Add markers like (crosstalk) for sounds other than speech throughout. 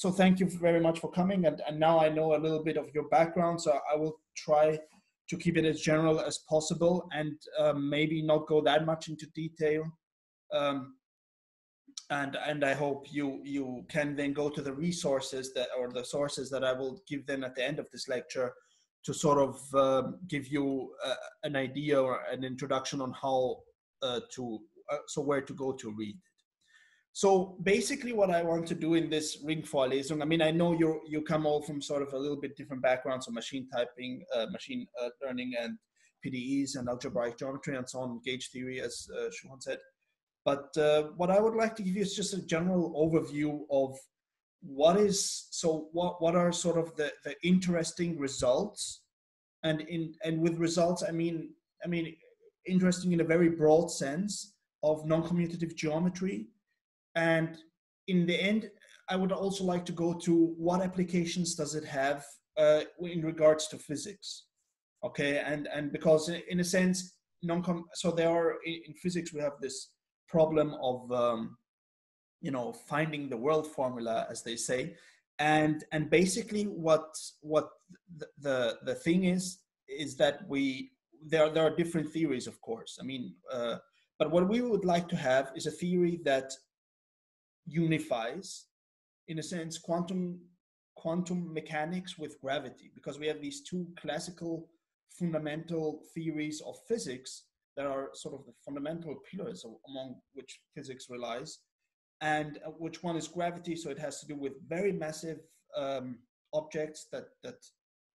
so thank you very much for coming. And, and now I know a little bit of your background, so I will try to keep it as general as possible and um, maybe not go that much into detail. Um, and and I hope you you can then go to the resources that or the sources that I will give them at the end of this lecture to sort of um, give you uh, an idea or an introduction on how uh, to uh, so where to go to read so basically what i want to do in this ring for ringvorlesung i mean i know you you come all from sort of a little bit different backgrounds of machine typing uh, machine uh, learning and pdes and algebraic geometry and so on gauge theory as uh, Schuhan said. But uh, what i would like to give you is just a general overview of what is so what what are sort of the the interesting results. And in and with results i mean i mean interesting in a very broad sense of non-commutative geometry and in the end i would also like to go to what applications does it have uh, in regards to physics okay? And and because in a sense non so there are in, physics we have this problem of um, you know finding the world formula as they say. And and basically what what the the, the thing is is that we there there are different theories of course. I mean uh, but what we would like to have is a theory that unifies in a sense quantum quantum mechanics with gravity because we have these two classical fundamental theories of physics that are sort of the fundamental pillars among which physics relies and uh, which one is gravity. So it has to do with very massive um, objects that that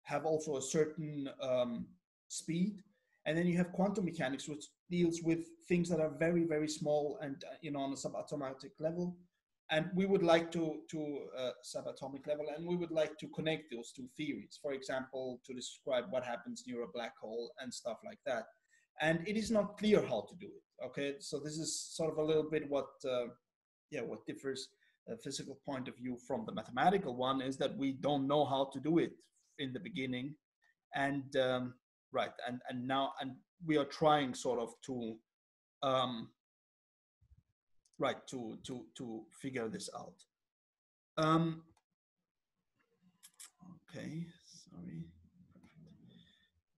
have also a certain um, speed. And then you have quantum mechanics, which deals with things that are very, very small and uh, you know on a subatomic level. And we would like to to uh, subatomic level, and we would like to connect those two theories. For example, to describe what happens near a black hole and stuff like that. And it is not clear how to do it. Okay, so this is sort of a little bit what uh, yeah, what differs a physical point of view from the mathematical one is that we don't know how to do it in the beginning, and um, right, and and now and we are trying sort of to um, right to to to figure this out. Um, okay, sorry.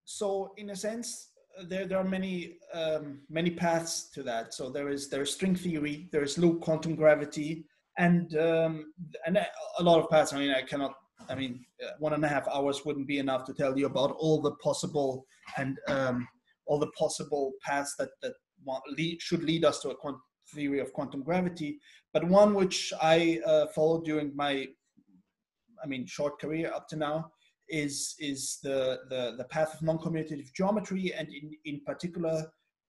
So in a sense, there, there are many um, many paths to that. So there is there's string theory, there is loop quantum gravity, and um, and a lot of paths. I mean, I cannot. I mean, uh, one and a half hours wouldn't be enough to tell you about all the possible and um, all the possible paths that that should lead us to a theory of quantum gravity. But one which I uh, followed during my, I mean, short career up to now is is the the, the path of non-commutative geometry and in, in particular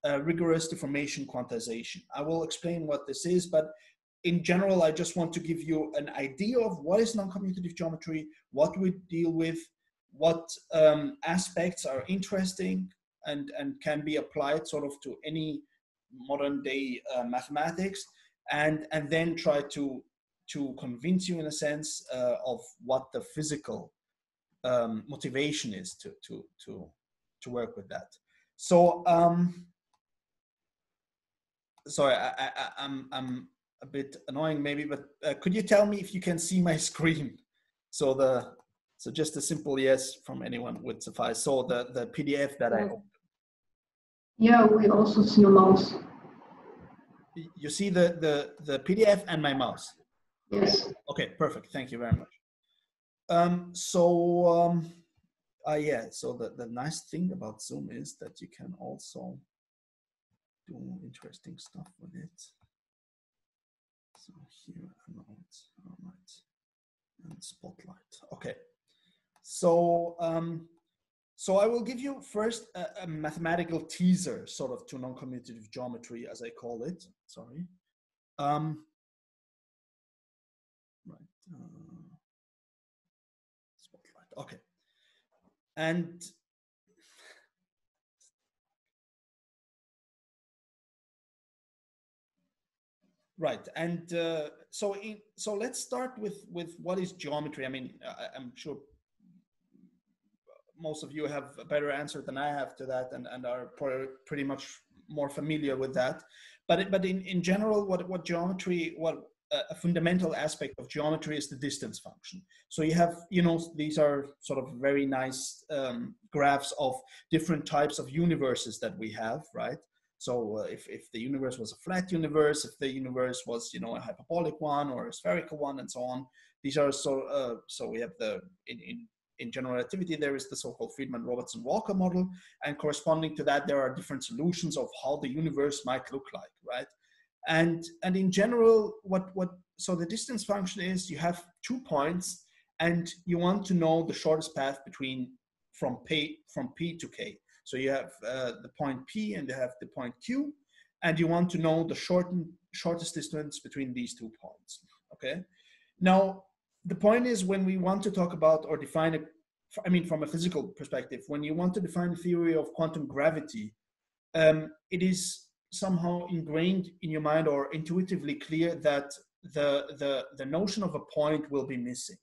uh, rigorous deformation quantization. I will explain what this is, but in general, I just want to give you an idea of what is non-commutative geometry, what we deal with, what um, aspects are interesting and, and can be applied sort of to any modern day uh, mathematics, and, and then try to, to convince you in a sense uh, of what the physical um, motivation is to to to to work with that. So um, sorry, I, I, I'm I'm a bit annoying maybe, but uh, could you tell me if you can see my (laughs) screen? So the so just a simple yes from anyone would suffice. So the the PDF that I opened. Yeah, we also see your mouse. You see the the the PDF and my mouse. Yes. Okay, perfect. Thank you very much. Um, so um, uh, yeah, so the, the nice thing about Zoom is that you can also do interesting stuff with it. So here, amount, all right, and spotlight. Okay, so um, so I will give you first a, a mathematical teaser, sort of to non-commutative geometry, as I call it. Sorry. Um, right. Uh, Okay. And right and uh, so in, so let's start with with what is geometry i mean I, am sure most of you have a better answer than i have to that and, and are pretty much more familiar with that but but in, in general what what geometry what a fundamental aspect of geometry is the distance function. So you have, you know, these are sort of very nice um, graphs of different types of universes that we have, right? So uh, if, if the universe was a flat universe, if the universe was, you know, a hyperbolic one or a spherical one and so on, these are so, uh, so we have the, in, in, in general relativity, there is the so-called Friedmann-Robertson-Walker model, and corresponding to that, there are different solutions of how the universe might look like, right? And, and in general, what, what, so the distance function is you have two points and you want to know the shortest path between from P, from P to K. So you have uh, the point P and you have the point Q, and you want to know the shorten, shortest distance between these two points, okay? Now, the point is when we want to talk about or define a, I mean, from a physical perspective, when you want to define a theory of quantum gravity, um, it is somehow ingrained in your mind or intuitively clear that the, the, the notion of a point will be missing.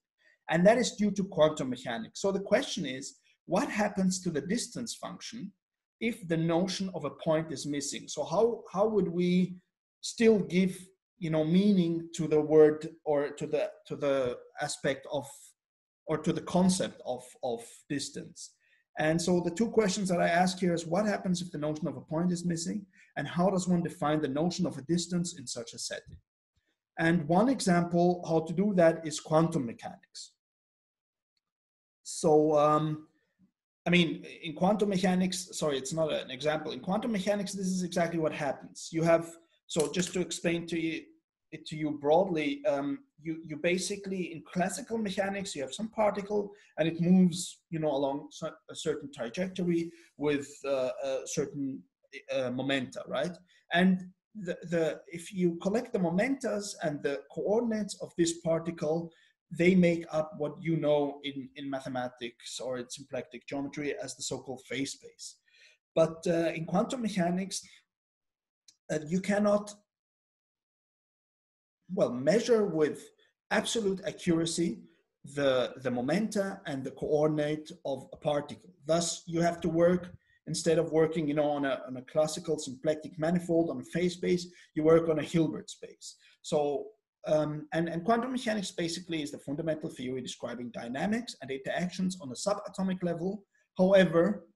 And that is due to quantum mechanics. So the question is, what happens to the distance function if the notion of a point is missing? So how, how would we still give you know meaning to the word or to the to the aspect of or to the concept of of distance and so the two questions that I ask here is what happens if the notion of a point is missing? And how does one define the notion of a distance in such a setting? And one example how to do that is quantum mechanics. So, um, I mean, in quantum mechanics, sorry, it's not an example. In quantum mechanics, this is exactly what happens. You have, so just to explain to you, it to you broadly, um, you, you basically, in classical mechanics, you have some particle and it moves, you know, along a certain trajectory with uh, a certain uh, momenta, right? And the, the, if you collect the momentas and the coordinates of this particle, they make up what you know in, in mathematics or in symplectic geometry as the so-called phase space. But uh, in quantum mechanics, uh, you cannot well, measure with absolute accuracy the, the momenta and the coordinate of a particle. Thus, you have to work, instead of working you know, on, a, on a classical symplectic manifold on a phase space, you work on a Hilbert space. So, um, and, and quantum mechanics basically is the fundamental theory describing dynamics and interactions on a subatomic level. However,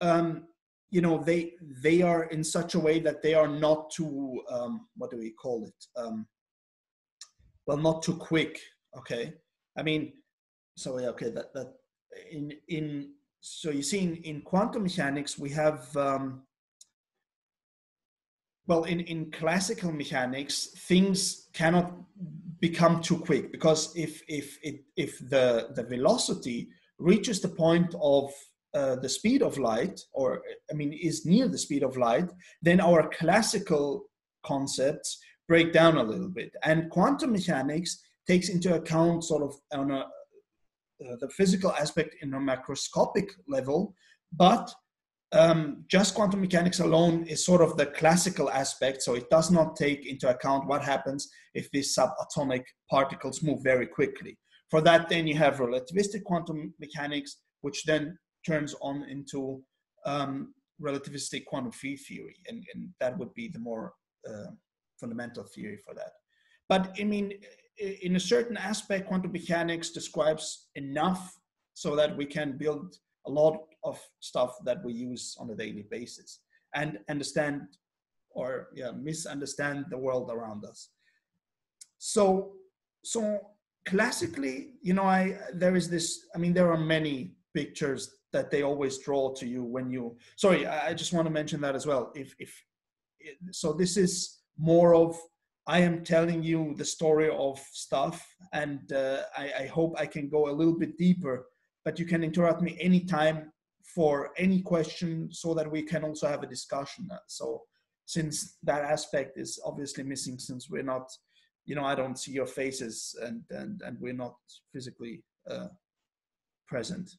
um, you know, they, they are in such a way that they are not too, um, what do we call it? Well not too quick okay? I mean so yeah okay that that in in so you see in, in quantum mechanics we have um, well in in classical mechanics things cannot become too quick because if if it, if the the velocity reaches the point of uh, the speed of light or i mean is near the speed of light then our classical concepts break down a little bit. And quantum mechanics takes into account sort of on a, uh, the physical aspect in a macroscopic level, but um, just quantum mechanics alone is sort of the classical aspect, so it does not take into account what happens if these subatomic particles move very quickly. For that, then you have relativistic quantum mechanics, which then turns on into um, relativistic quantum field theory, and, and, that would be the more uh, fundamental theory for that. But I mean, in a certain aspect, quantum mechanics describes enough so that we can build a lot of stuff that we use on a daily basis and understand or yeah, misunderstand the world around us. So, so classically, you know, I there is this. I mean, there are many pictures that they always draw to you when you. Sorry, I just want to mention that as well. If if so, this is more of I am telling you the story of stuff, and uh, I, I, hope I can go a little bit deeper. But you can interrupt me anytime for any question, so that we can also have a discussion. So, since that aspect is obviously missing, since we're not, you know, I don't see your faces, and and and we're not physically uh, present.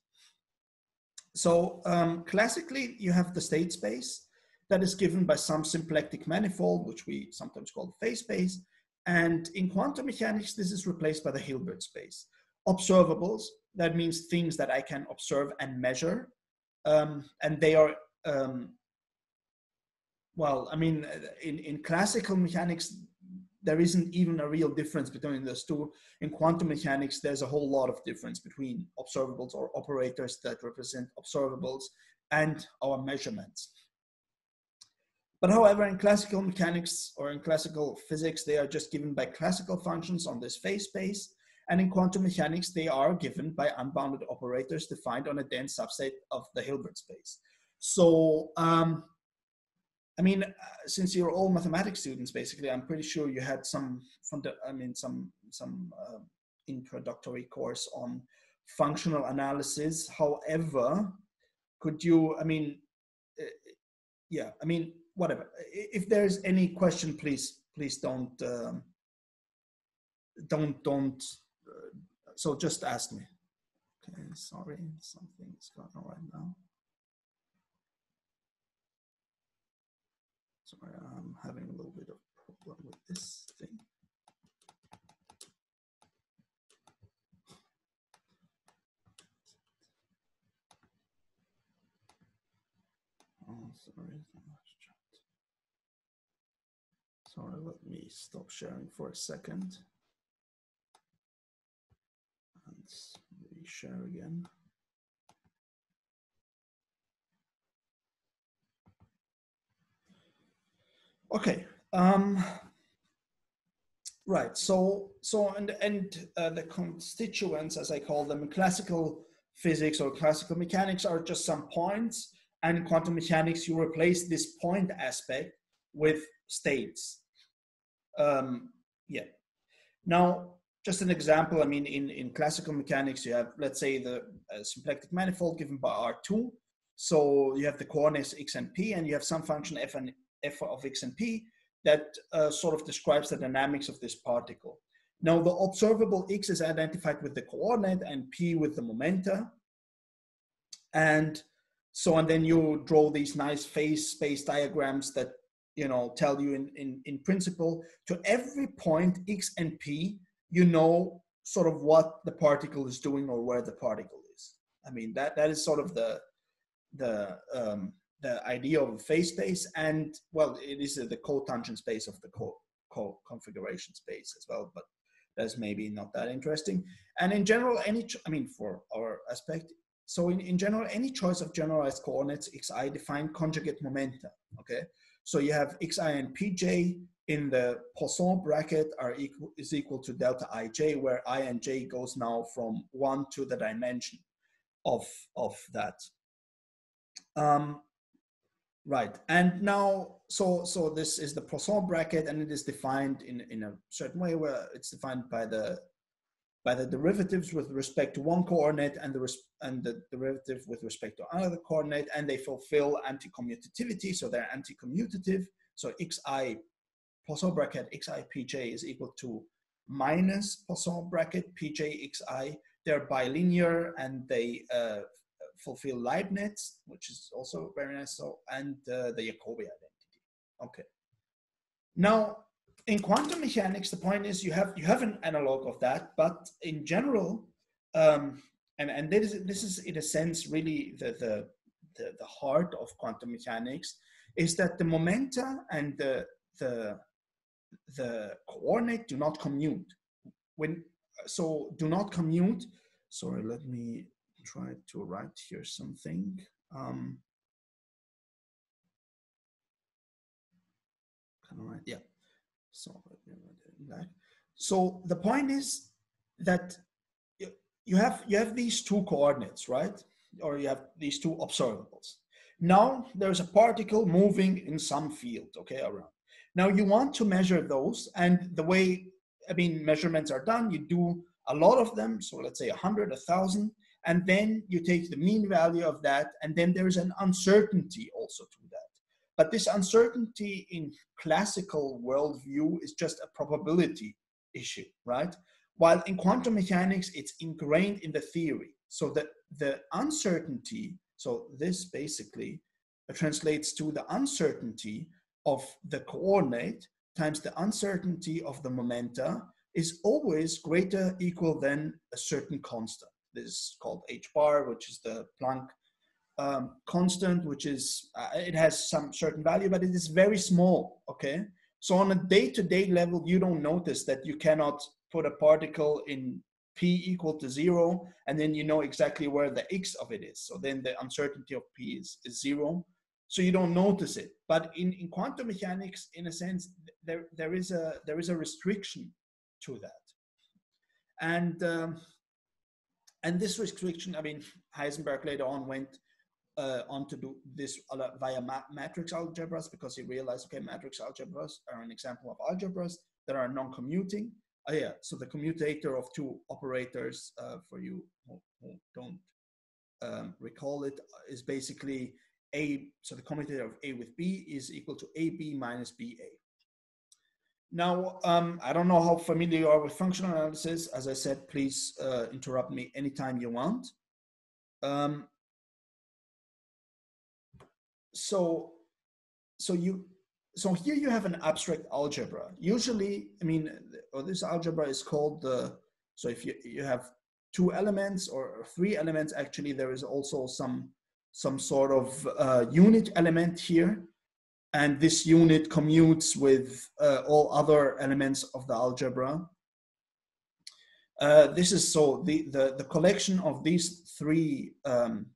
So um, classically, you have the state space, that is given by some symplectic manifold, which we sometimes call phase space. And in quantum mechanics, this is replaced by the Hilbert space. Observables, that means things that I can observe and measure. Um, and they are, um, well, I mean, in, in classical mechanics, there isn't even a real difference between those two. In quantum mechanics, there's a whole lot of difference between observables or operators that represent observables and our measurements. But however, in classical mechanics or in classical physics, they are just given by classical functions on this phase space. And in quantum mechanics, they are given by unbounded operators defined on a dense subset of the Hilbert space. So um, I mean, uh, since you're all mathematics students, basically, I'm pretty sure you had some, I mean, some some uh, introductory course on functional analysis. However, could you, I mean, uh, yeah, I mean, whatever. If there's any question, please, please don't, um, don't, don't. Uh, so just ask me. Okay, sorry, something's going on right now. Sorry, I'm having a little bit of problem with this thing. Oh, sorry. Sorry, let me stop sharing for a second. And share again. Okay. Um, right. So so and and uh, the constituents, as I call them, classical physics or classical mechanics, are just some points. And quantum mechanics, you replace this point aspect with states. Um, yeah. Now, just an example. I mean, in in classical mechanics, you have let's say the uh, symplectic manifold given by R2. So you have the coordinates x and p, and you have some function f and f of x and p that uh, sort of describes the dynamics of this particle. Now the observable x is identified with the coordinate and p with the momenta. And so, and then you draw these nice phase space diagrams that, you know, tell you in, in, in principle to every point x and p, you know sort of what the particle is doing or where the particle is. I mean, that, that is sort of the, the, um, the idea of a phase space and well it is the cotangent space of the co, co configuration space as well but that's maybe not that interesting and in general any i mean for our aspect so in, in general any choice of generalized coordinates xi define conjugate momenta okay so you have xi and pj in the Poisson bracket are equal is equal to delta ij where i and j goes now from one to the dimension of of that um, Right. And now, so so this is the Poisson bracket, and it is defined in in a certain way where it's defined by the by the derivatives with respect to one coordinate and the and the derivative with respect to another coordinate, and they fulfill anti-commutativity, so they're anti-commutative. So xi Poisson bracket xi pj is equal to minus Poisson bracket pj xi. They're bilinear and they uh, fulfill Leibniz, which is also very nice, so, and uh, the Jacobi identity. Okay. Now, in quantum mechanics, the point is you have you have an analog of that, but in general, um, and and this is this is in a sense really the the the, the heart of quantum mechanics is that the momenta and the the the coordinate do not commute. When so do not commute. Sorry, let me try to write here something. Um, kind of right, yeah. So, so the point is that you have you have these two coordinates, right? Or you have these two observables. Now there's a particle moving in some field, okay, around. Now you want to measure those, and the way I mean measurements are done, you do a lot of them. So let's say a hundred, a thousand, and then you take the mean value of that, and then there's an uncertainty also to that. But this uncertainty in classical worldview is just a probability issue, right? While in quantum mechanics, it's ingrained in the theory. So that the uncertainty, so this basically uh, translates to the uncertainty of the coordinate times the uncertainty of the momenta is always greater equal than a certain constant. This is called h bar, which is the Planck um, constant, which is, uh, it has some certain value, but it is very small, okay? So on a day-to-day level, you don't notice that you cannot put a particle in p equal to zero, and then you know exactly where the x of it is. So then the uncertainty of p is, is zero. So you don't notice it. But in, in quantum mechanics, in a sense, there, there is a there is a restriction to that. And um, and this restriction, I mean, Heisenberg later on went uh, on to do this via ma matrix algebras because he realized, okay, matrix algebras are an example of algebras that are non-commuting. Oh yeah, so the commutator of two operators, uh, for you who, who don't um, recall it, is basically A, so the commutator of A with B is equal to AB minus BA. Now, um, I don't know how familiar you are with functional analysis. As I said, please uh, interrupt me anytime you want. Um, so, so you, so here you have an abstract algebra. Usually, I mean, or this algebra is called the. So if you you have two elements or three elements, actually, there is also some some sort of uh, unit element here and this unit commutes with uh, all other elements of the algebra. Uh, this is so the, the, the collection of these three um,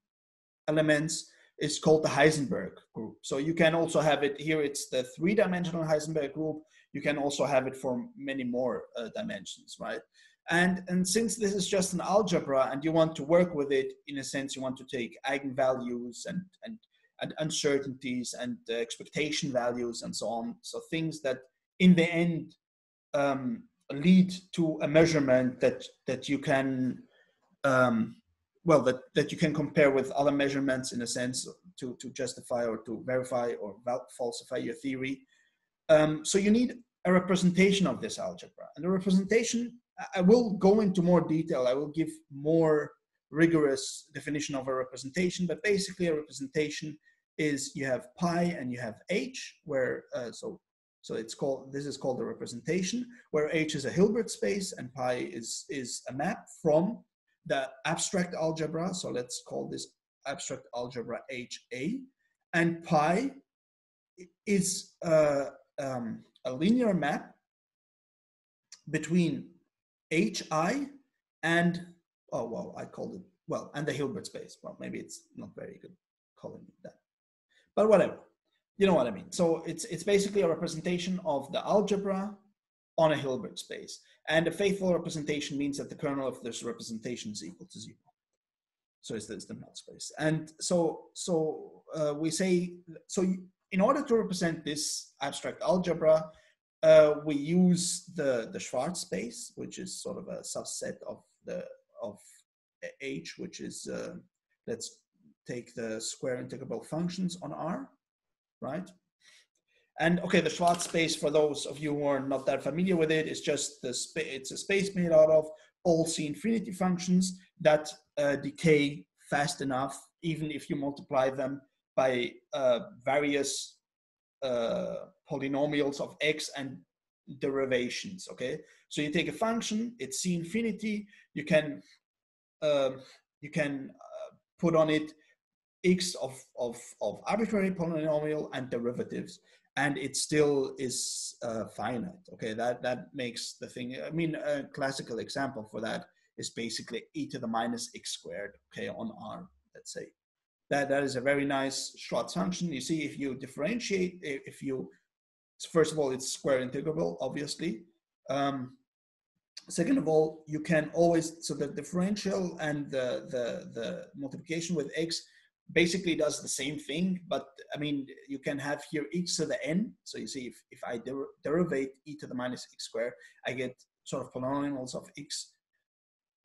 elements is called the Heisenberg group. So you can also have it here, it's the three dimensional Heisenberg group. You can also have it for many more uh, dimensions, right? And, and since this is just an algebra and you want to work with it, in a sense, you want to take eigenvalues and, and and uncertainties and uh, expectation values and so on. So things that in the end um, lead to a measurement that that you can um, well that that you can compare with other measurements in a sense to to justify or to verify or falsify your theory. Um, so you need a representation of this algebra, and the representation I will go into more detail. I will give more rigorous definition of a representation, but basically a representation is you have pi and you have h, where uh, so so it's called this is called the representation, where h is a Hilbert space and pi is is a map from the abstract algebra. So let's call this abstract algebra HA, and pi is uh, um, a linear map between hi and oh well i called it well and the hilbert space. Well maybe it's not very good calling it that. But whatever. You know what i mean. So it's it's basically a representation of the algebra on a hilbert space and a faithful representation means that the kernel of this representation is equal to zero so it's, it's the null space and so so uh, we say so in order to represent this abstract algebra uh, we use the the Schwartz space which is sort of a subset of the of h which is uh, let's take the square integrable functions on R, right? And okay, the Schwartz space, for those of you who are not that familiar with it, is just the space, it's a space made out of all C infinity functions that uh, decay fast enough, even if you multiply them by uh, various uh, polynomials of x and derivations, okay? So you take a function, it's C infinity, you can, um, you can uh, put on it x of, of, of arbitrary polynomial and derivatives and it still is uh, finite okay? That that makes the thing i mean a classical example for that is basically e to the minus x squared okay on r let's say. That that is a very nice Schwartz function. You see if you differentiate if you first of all it's square integrable obviously. Um, second of all you can always so the differential and the the the multiplication with x basically does the same thing, but I mean, you can have here e to the n. So you see, if, if I der derivate e to the minus x squared, I get sort of polynomials of x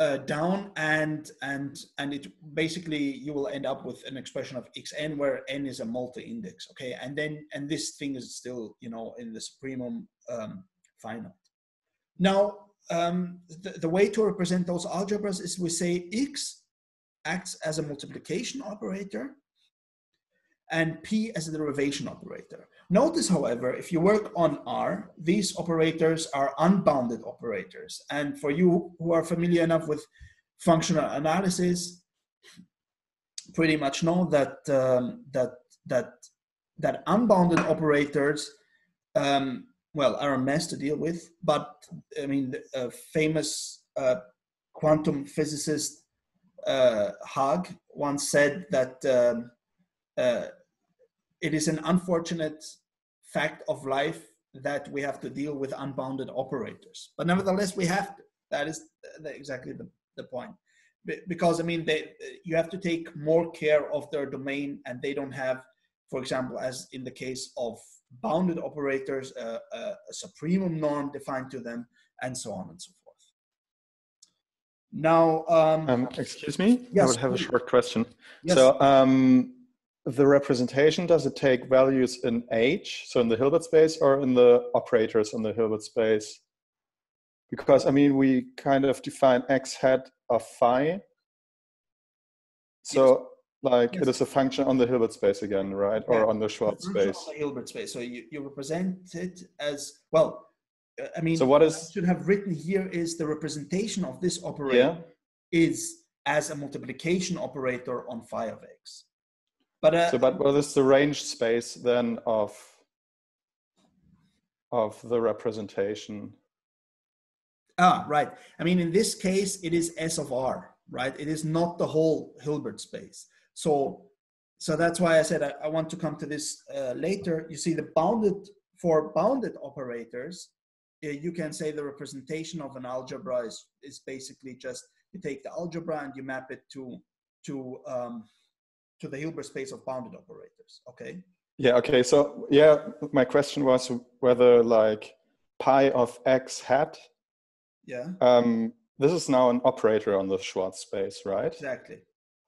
uh, down and and and it basically you will end up with an expression of xn where n is a multi-index okay and then and this thing is still you know in the supremum um, finite now um, the, the way to represent those algebras is we say x acts as a multiplication operator and P as a derivation operator. Notice, however, if you work on R, these operators are unbounded operators. And for you who are familiar enough with functional analysis, pretty much know that um, that that that unbounded operators um, well, are a mess to deal with. But I mean, a famous uh, quantum physicist uh, Haag once said that um, uh, it is an unfortunate fact of life that we have to deal with unbounded operators. But nevertheless, we have to. That is exactly the, the point. Because I mean, they, you have to take more care of their domain, and they don't have, for example, as in the case of bounded operators, uh, a, a supremum norm defined to them, and so on and so forth. Now, um, um, excuse me, yes, I would have please. a short question. Yes. So, um, the representation does it take values in H, so in the Hilbert space, or in the operators on the Hilbert space? Because I mean, we kind of define x hat of phi. So, like, Yes. it is a function on the Hilbert space again, right, or Yeah. on the Schwartz space? of the Hilbert space. So you, you represent it as well. I mean, So what I should have written here is the representation of this operator Yeah. is as a multiplication operator on phi of x. But uh, So, but what is the range space then of of the representation? ah, right. I mean, in this case, it is S of R, right? It is not the whole Hilbert space. So, so that's why I said I, I want to come to this uh, later. You see, the bounded for bounded operators, you can say the representation of an algebra is is basically just you take the algebra and you map it to to um, to the Hilbert space of bounded operators. Okay. Yeah, okay. So, yeah, my question was whether like pi of x hat, Yeah. um, this is now an operator on the Schwartz space, right? Exactly.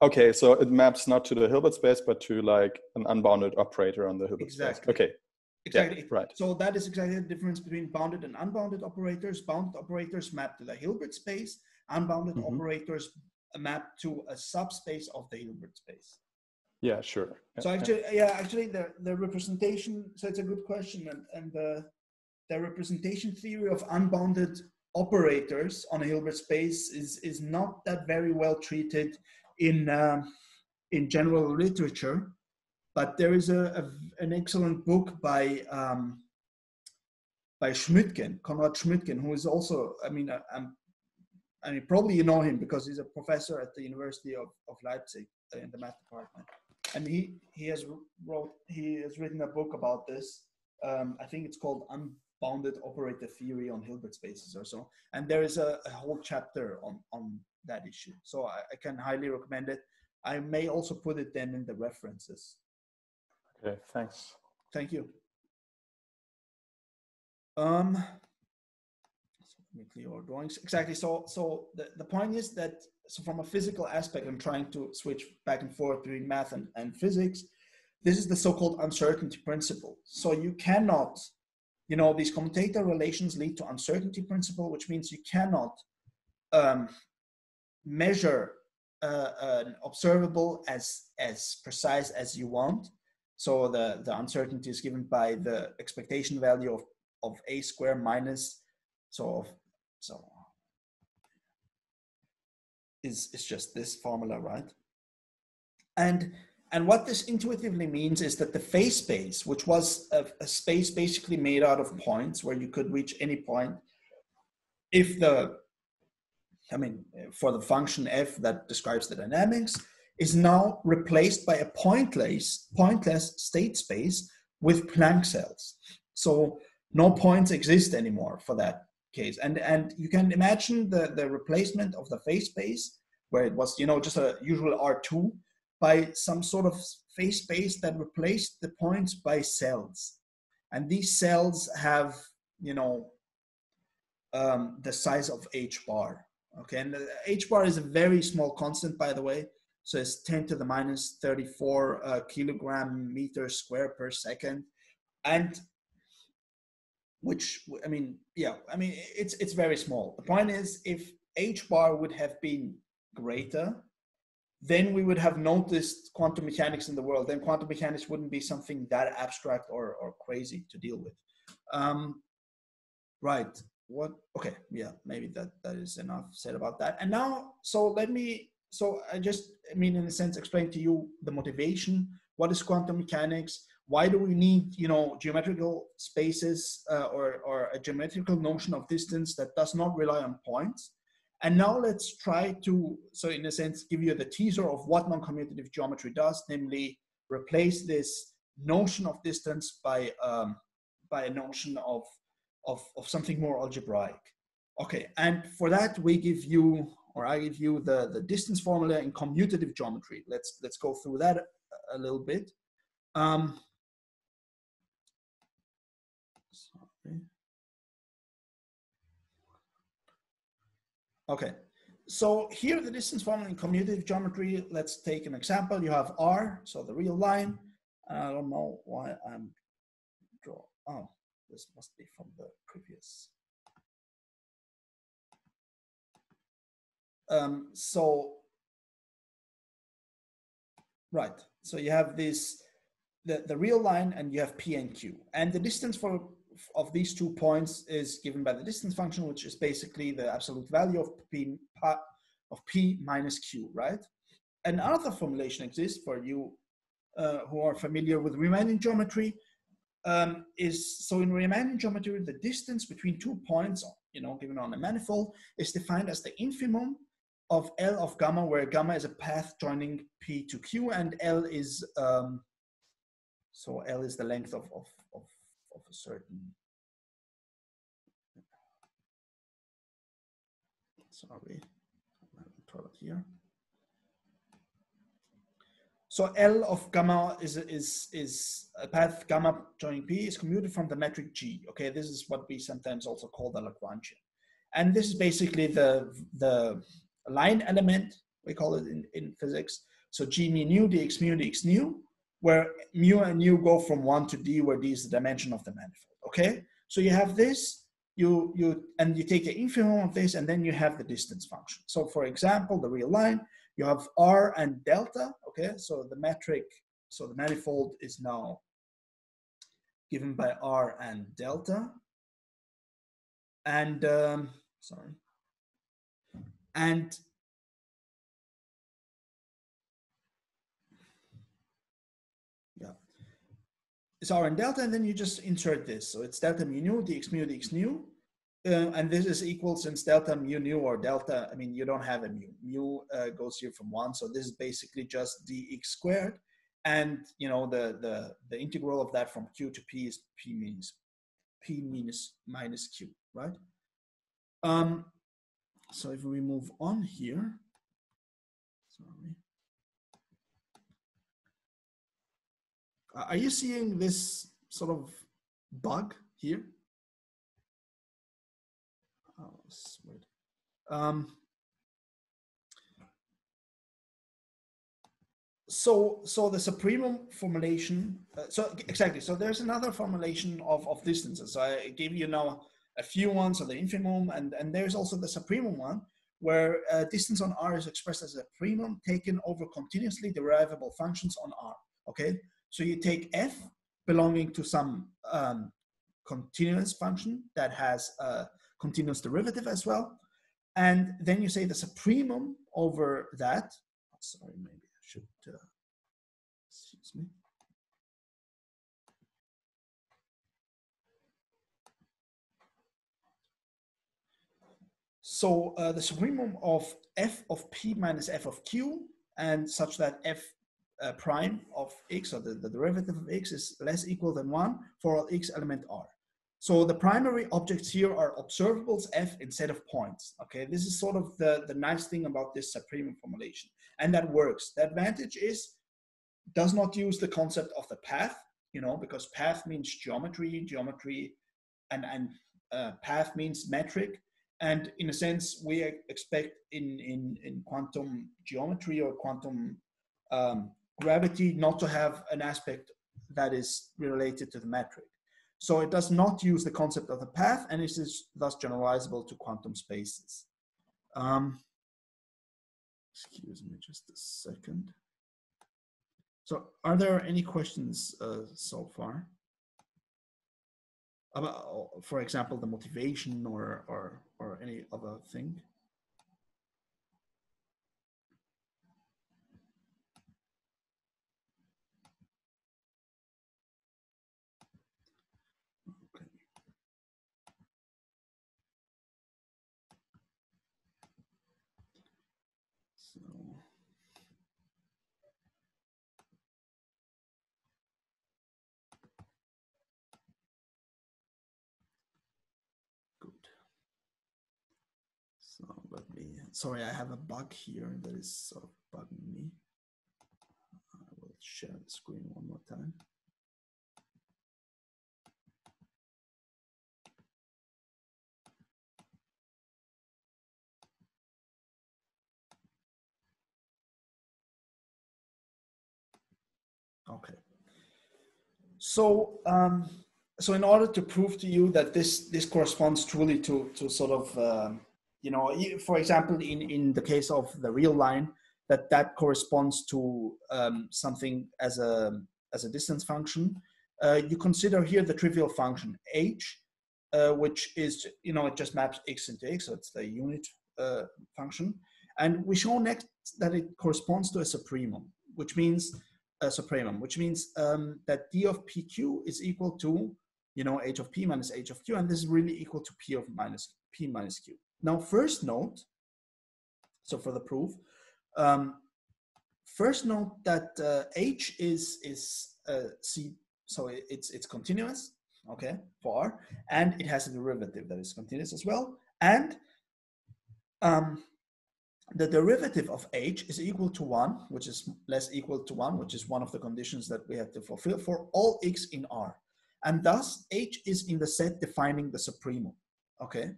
Okay, so it maps not to the Hilbert space, but to like an unbounded operator on the Hilbert Exactly. space. Okay, Exactly. right. So that is exactly the difference between bounded and unbounded operators. Bounded operators map to the Hilbert space. Unbounded Mhm. operators map to a subspace of the Hilbert space. Yeah, sure. Yeah, So yeah. actually, yeah, actually, the the representation. So it's a good question, and and the the representation theory of unbounded operators on a Hilbert space is is not that very well treated in um, in general literature, but there is a, a an excellent book by um, by Schmüdgen, Konrad Schmüdgen, who is also, I mean, I, I'm, I mean, probably you know him because he's a professor at the University of, of Leipzig uh, in the math department, and he he has wrote he has written a book about this. Um, I think it's called Unbounded Operator Theory on Hilbert Spaces or so, and there is a, a whole chapter on on that issue. So I, I can highly recommend it. I may also put it then in the references. Okay, thanks. Thank you. Um, so let me clear our drawings. Exactly. So, so the, the point is that so from a physical aspect, I'm trying to switch back and forth between math and, and physics. This is the so-called uncertainty principle. So you cannot, you know, these commutator relations lead to uncertainty principle, which means you cannot um, measure uh, an observable as as precise as you want. So the, the uncertainty is given by the expectation value of, of a square minus so of, so is is just this formula, right? And and what this intuitively means is that the phase space, which was a, a space basically made out of points where you could reach any point, if the I mean, for the function f that describes the dynamics, is now replaced by a pointless, pointless state space with Planck cells. So no points exist anymore for that case. And, and you can imagine the, the replacement of the phase space, where it was, you know, just a usual R2, by some sort of phase space that replaced the points by cells. And these cells have, you know, um, the size of h bar. Okay, and h bar is a very small constant, by the way. So it's 10 to the minus 34 uh, kilogram meter square per second, and which I mean, yeah, I mean it's it's very small. The point is, if h bar would have been greater, then we would have noticed quantum mechanics in the world. Then quantum mechanics wouldn't be something that abstract or or crazy to deal with. Um, right what okay yeah maybe that that is enough said about that and now so let me so i just i mean in a sense explain to you the motivation what is quantum mechanics why do we need, you know, geometrical spaces uh, or, or a geometrical notion of distance that does not rely on points? And now let's try to, so in a sense, give you the teaser of what non-commutative geometry does, namely replace this notion of distance by, um, by a notion of, of, of something more algebraic. Okay, and for that we give you, or I give you the, the distance formula in commutative geometry. Let's, let's go through that a, little bit. Um, sorry. Okay, so here the distance formula in commutative geometry, let's take an example. You have R, so the real line. I don't know why I'm draw. Oh, this must be from the previous. Um, so, right. So you have this, the, the real line and you have P and Q. And the distance for of these two points is given by the distance function, which is basically the absolute value of P, of P minus Q, right? Another formulation exists for you uh, who are familiar with Riemannian geometry, um, is so in Riemannian geometry, the distance between two points, you know, given on a manifold, is defined as the infimum of L of gamma, where gamma is a path joining P to Q, and L is um, so L is the length of of of, of a certain. Sorry, toilet here. So L of gamma is, is, is a path gamma joining P is commuted from the metric G. Okay, this is what we sometimes also call the Lagrangian. And this is basically the, the line element, we call it in, in physics. So G mu nu, dx mu, dx nu, where mu and nu go from one to d, where d is the dimension of the manifold. Okay, so you have this, you you and you take the infimum of this, and then you have the distance function. So for example, the real line, you have r and delta. Okay, so the metric, so the manifold is now given by r and delta, and um, sorry, and yeah, it's r and delta, and then you just insert this. So it's delta mu nu, dx mu, dx nu. Uh, and this is equal since delta mu nu or delta, I mean, you don't have a mu. Mu uh, goes here from one. So this is basically just dx squared. And, you know, the, the, the integral of that from q to p is p minus, p minus minus q, right? Um, so if we move on here, sorry. Are you seeing this sort of bug here? Oh. Um, so, so the supremum formulation. Uh, so exactly. So there's another formulation of of distances. So I gave you now a few ones of the infimum, and and there's also the supremum one, where uh, distance on R is expressed as a primum taken over continuously derivable functions on R. Okay. So you take f belonging to some um, continuous function that has a continuous derivative as well. And then you say the supremum over that. Sorry, maybe I should, uh, excuse me. So uh, the supremum of f of p minus f of q and such that f uh, prime of x or the, the derivative of x is less equal than one for all x element r. So the primary objects here are observables f instead of points. Okay, this is sort of the, the nice thing about this supremum formulation. And that works. The advantage is does not use the concept of the path, you know, because path means geometry, geometry, and, and uh, path means metric. And in a sense, we expect in, in, in quantum geometry or quantum um, gravity not to have an aspect that is related to the metric. So it does not use the concept of the path and it is thus generalizable to quantum spaces. Um, excuse me just a second. So are there any questions uh, so far? For example, the motivation or, or, or any other thing? So. Good. So let me, sorry, I have a bug here that is sort of bugging me. I will share the screen one more time. Okay. So, um, so in order to prove to you that this this corresponds truly to to sort of um, you know, for example, in in the case of the real line, that that corresponds to um, something as a as a distance function. Uh, you consider here the trivial function h, uh, which is you know it just maps x into x, so it's the unit uh, function, and we show next that it corresponds to a supremum, which means a supremum, which means um, that d of pq is equal to, you know, h of p minus h of q, and this is really equal to p of minus p minus q. Now, first note, so for the proof, um, first note that uh, h is is uh, c, so it's it's continuous, okay, for r, and it has a derivative that is continuous as well, and um, the derivative of h is equal to 1, which is less equal to 1, which is one of the conditions that we have to fulfill for all x in R. And thus, h is in the set defining the supremum. Okay?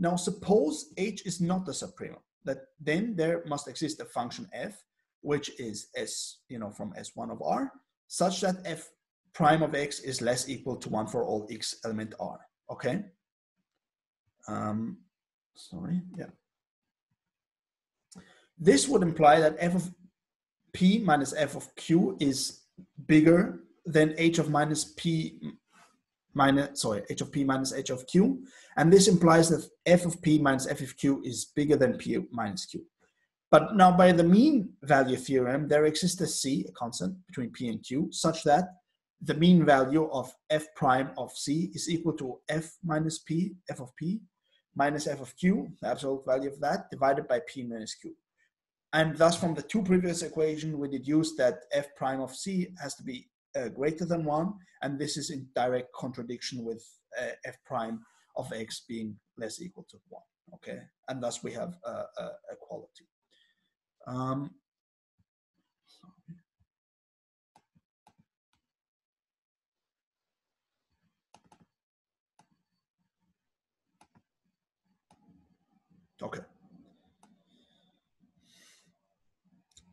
Now, suppose h is not the supremum. That then there must exist a function f, which is s, you know, from s1 of R, such that f prime of x is less equal to 1 for all x element R. Okay? Um, sorry, yeah. This would imply that f of p minus f of q is bigger than h of minus p minus, sorry, h of p minus h of q. And this implies that f of p minus f of q is bigger than p minus q. But now by the mean value theorem, there exists a c, a constant between p and q, such that the mean value of f prime of c is equal to f minus p, f of p, minus f of q, the absolute value of that, divided by p minus q. And thus, from the two previous equations, we deduced that f prime of c has to be uh, greater than 1, and this is in direct contradiction with uh, f prime of x being less equal to 1. Okay, and thus we have uh, equality. Um, okay.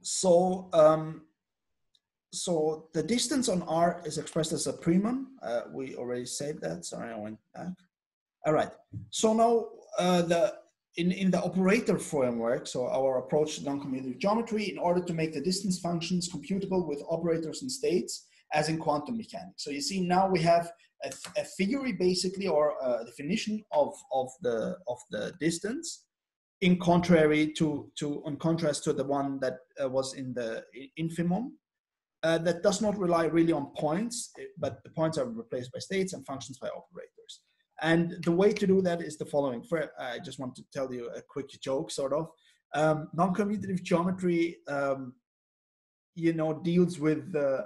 so um, so the distance on R is expressed as a supremum. Uh, we already said that. Sorry, I went back. All right. So now uh, the in, in the operator framework, so our approach to non-commutative geometry, in order to make the distance functions computable with operators and states, as in quantum mechanics. So you see now we have a, a theory basically, or a definition of, of the of the distance, in contrary to to on contrast to the one that uh, was in the infimum uh, that does not rely really on points but the points are replaced by states and functions by operators. And the way to do that is the following. For, i just want to tell you a quick joke sort of. Um, non-commutative geometry um, you know deals with uh,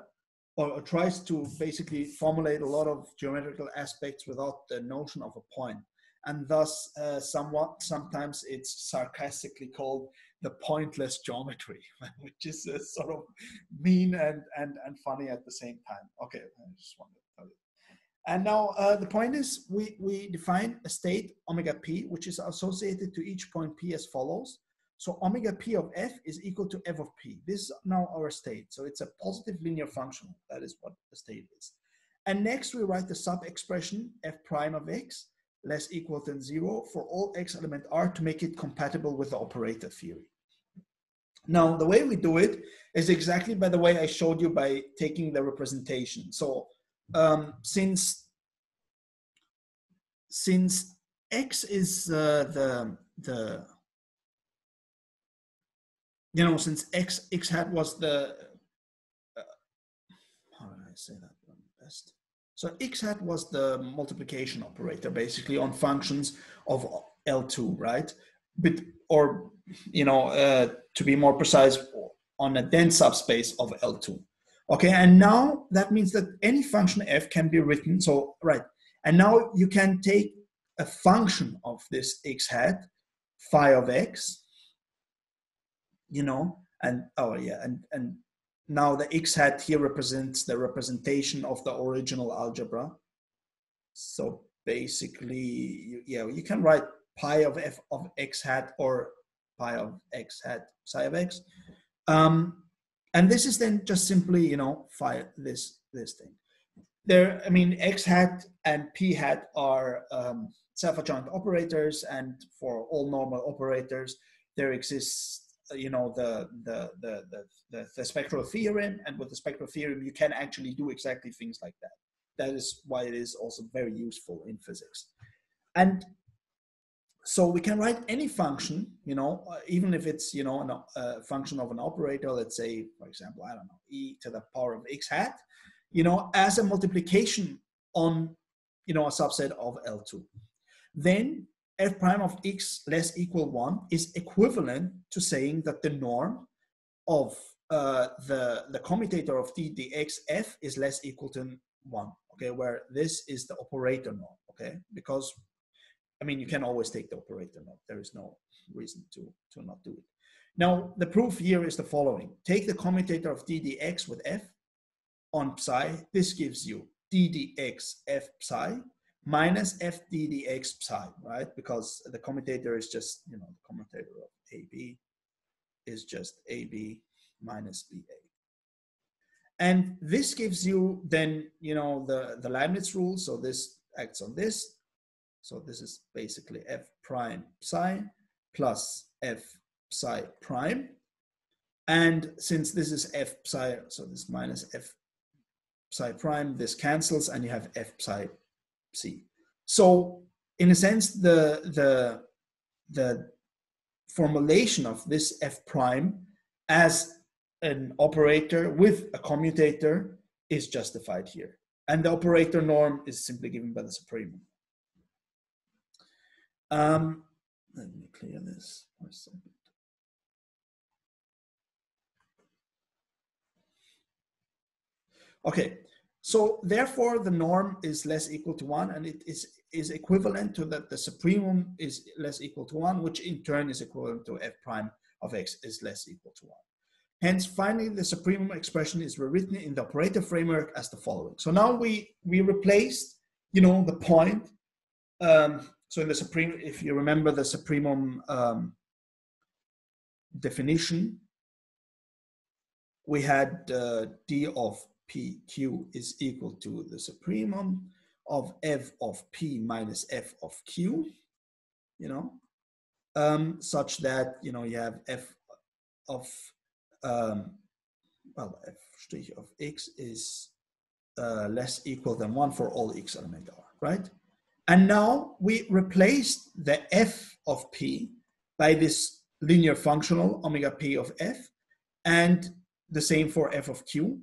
or, or tries to basically formulate a lot of geometrical aspects without the notion of a point. And thus uh, somewhat sometimes it's sarcastically called the pointless geometry, (laughs) which is uh, sort of mean and, and, and funny at the same time. Okay, I just wanted to tell you. And now uh, the point is we, we define a state omega p, which is associated to each point p as follows. So omega p of f is equal to f of p. This is now our state. So it's a positive linear function. That is what the state is. And next we write the sub expression f prime of x less equal than zero for all x element r to make it compatible with the operator theory. Now, the way we do it is exactly by the way I showed you by taking the representation. So um, since, since x is uh, the, the, you know, since x, x hat was the, uh, how do I say that best? So x hat was the multiplication operator basically on functions of L2, right? But or you know, uh, to be more precise, on a dense subspace of L2. Okay, and now that means that any function f can be written. So right, and now you can take a function of this x hat, phi of x, you know, and oh yeah, and and now the x hat here represents the representation of the original algebra. So basically, yeah, you can write pi of f of x hat or pi of x hat psi of x. Um, and this is then just simply, you know, phi this this thing. There, I mean, x hat and p hat are um, self-adjoint operators, and for all normal operators, there exists you know the, the the the the, spectral theorem and with the spectral theorem you can actually do exactly things like that that is why it is also very useful in physics and so we can write any function you know uh, even if it's you know a uh, function of an operator let's say for example i don't know e to the power of x hat you know as a multiplication on you know a subset of l2 then f prime of x less equal 1 is equivalent to saying that the norm of uh, the, the commutator of d dx f is less equal to 1, okay, where this is the operator norm, okay, because, I mean, you can always take the operator norm. There is no reason to, to not do it. Now, the proof here is the following. Take the commutator of ddx with f on psi. This gives you d dx f psi minus f d dx psi, right? Because the commutator is just, you know, the commutator of AB is just AB minus BA. And this gives you then, you know, the, the Leibniz rule. So this acts on this. So this is basically f prime psi plus f psi prime. And since this is f psi, so this minus f psi prime, this cancels and you have f psi C. So in a sense, the, the, the formulation of this f prime as an operator with a commutator is justified here. And the operator norm is simply given by the supremum. Um, let me clear this for a second. Okay, so therefore, the norm is less equal to one, and it is is equivalent to that the supremum is less equal to one, which in turn is equivalent to f prime of x is less equal to one. Hence, finally, the supremum expression is rewritten in the operator framework as the following. So now we we replaced, you know, the point. Um, so in the supreme, if you remember the supremum um, definition, we had uh, d of pq is equal to the supremum of f of p minus f of q, you know, um, such that, you know, you have f of, um, well, f of x is uh, less equal than 1 for all x element r, right? And now we replace the f of p by this linear functional omega p of f, and the same for f of q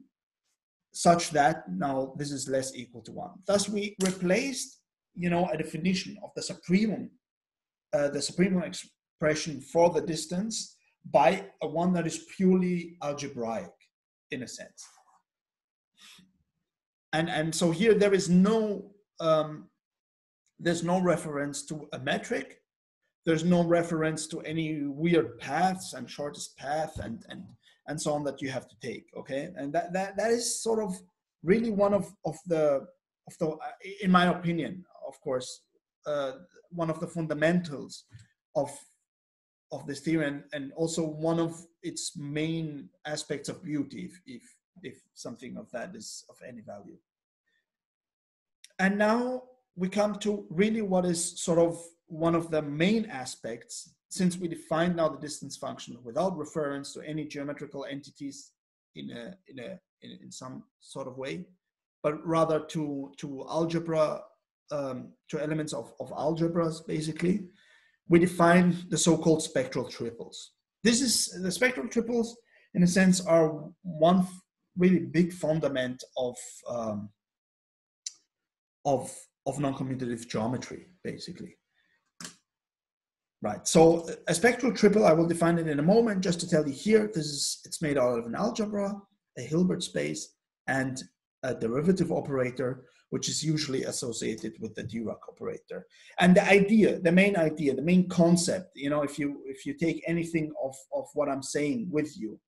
such that now this is less equal to one. Thus, we replaced, you know, a definition of the supremum, uh, the supremum expression for the distance by a one that is purely algebraic, in a sense. And and so here there is no um, there's no reference to a metric. There's no reference to any weird paths and shortest path and and and so on that you have to take okay and that that, that is sort of really one of of the of the in my opinion of course uh, one of the fundamentals of of this theory and, and also one of its main aspects of beauty if, if if something of that is of any value and now we come to really what is sort of one of the main aspects since we define now the distance function without reference to any geometrical entities in a in a in, in some sort of way, but rather to to algebra um, to elements of of algebras basically, we define the so-called spectral triples. This is the spectral triples in a sense are one really big fundament of um, of of non-commutative geometry basically Right. So a spectral triple, I will define it in a moment. Just to tell you here, this is it's made out of an algebra, a Hilbert space, and a derivative operator, which is usually associated with the Dirac operator. And the idea, the main idea, the main concept, you know, if you if you take anything of of what I'm saying with you,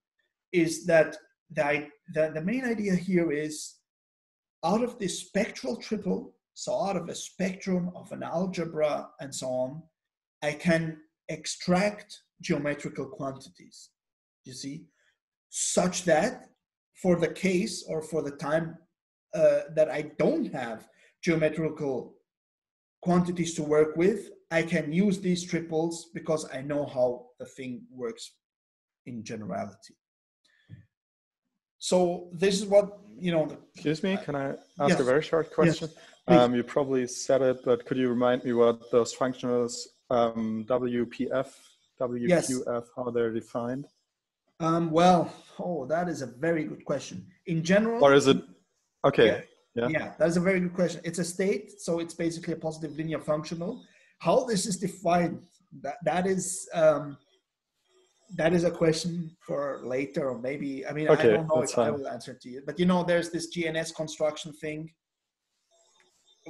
is that the the, the main idea here is out of this spectral triple, so out of a spectrum of an algebra and so on I can extract geometrical quantities, you see, such that for the case or for the time uh, that I don't have geometrical quantities to work with, I can use these triples because I know how the thing works in generality. So this is what, you know. Excuse me, can I ask yes. a very short question? Yes, um, you probably said it, but could you remind me what those functionals um, WPF, WQF, yes. how they're defined? Um, well, oh, that is a very good question. In general, or is it okay? Yeah, yeah, yeah, that is a very good question. It's a state, so it's basically a positive linear functional. How this is defined, that that is um, that is a question for later, or maybe I mean okay, I don't know if fine. I will answer to you. But you know, there's this GNS construction thing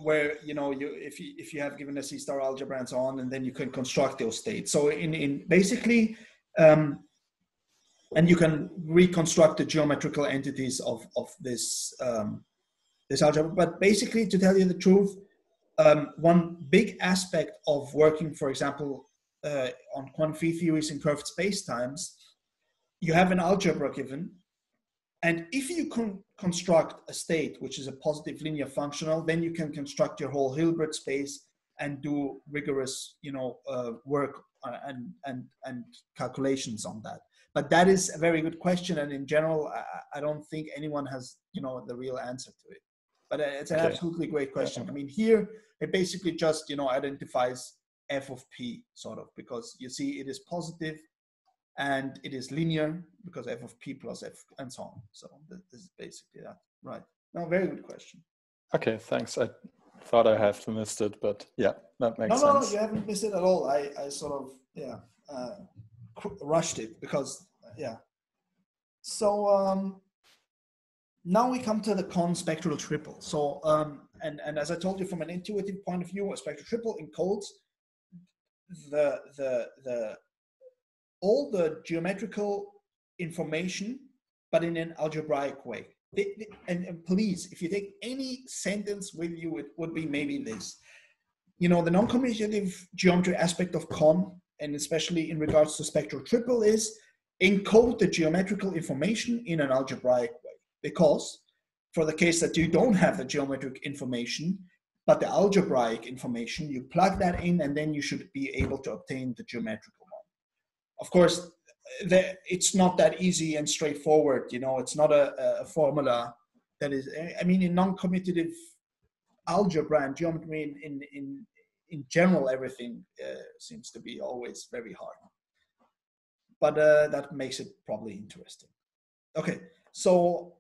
where you know you if you if you have given a C star algebra and so on, and then you can construct those states. So in in basically, um, and you can reconstruct the geometrical entities of of this um, this algebra. But basically, to tell you the truth, um, one big aspect of working, for example, uh, on quantum field theories in curved spacetimes, you have an algebra given, and if you can construct a state which is a positive linear functional, then you can construct your whole Hilbert space and do rigorous, you know, uh, work uh, and and and calculations on that. But that is a very good question, and in general, I, I don't think anyone has, you know, the real answer to it. But uh, it's an okay. absolutely great question. I mean, here it basically just, you know, identifies f of p sort of because you see it is positive and it is linear because f of p plus f and so on. So this is basically that. Right. No, very good question. Okay, thanks. I thought I have missed it, but yeah, that makes no, sense. No, no, you haven't missed it at all. I, I sort of, yeah, uh, rushed it because, yeah. So um, now we come to the Connes spectral triple. So, um, and, and as I told you from an intuitive point of view, a spectral triple encodes the, the, the all the geometrical information, but in an algebraic way. They, they, and, and, please, if you take any sentence with you, it would be maybe this. You know, the non-commutative geometry aspect of Connes, and especially in regards to spectral triple, is encode the geometrical information in an algebraic way. Because for the case that you don't have the geometric information, but the algebraic information, you plug that in and then you should be able to obtain the geometrical of course, the, it's not that easy and straightforward. You know, it's not a, a formula that is. I mean, in non-commutative algebra and geometry, in in in, in general, everything uh, seems to be always very hard. But uh, that makes it probably interesting. Okay, so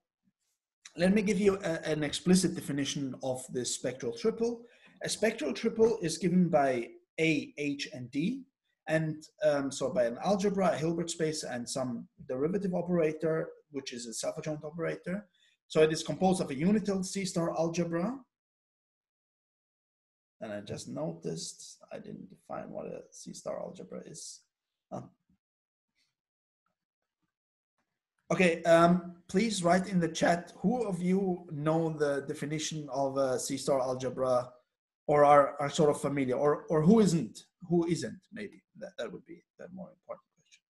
let me give you a, an explicit definition of the spectral triple. A spectral triple is given by A, H, and D, and um, so by an algebra, a Hilbert space, and some derivative operator, which is a self-adjoint operator. So it is composed of a unital C-star algebra. And I just noticed I didn't define what a C-star algebra is. Oh. Okay, um, please write in the chat who of you know the definition of a C-star algebra or are, are sort of familiar or, or who isn't, who isn't maybe that, that would be the more important question.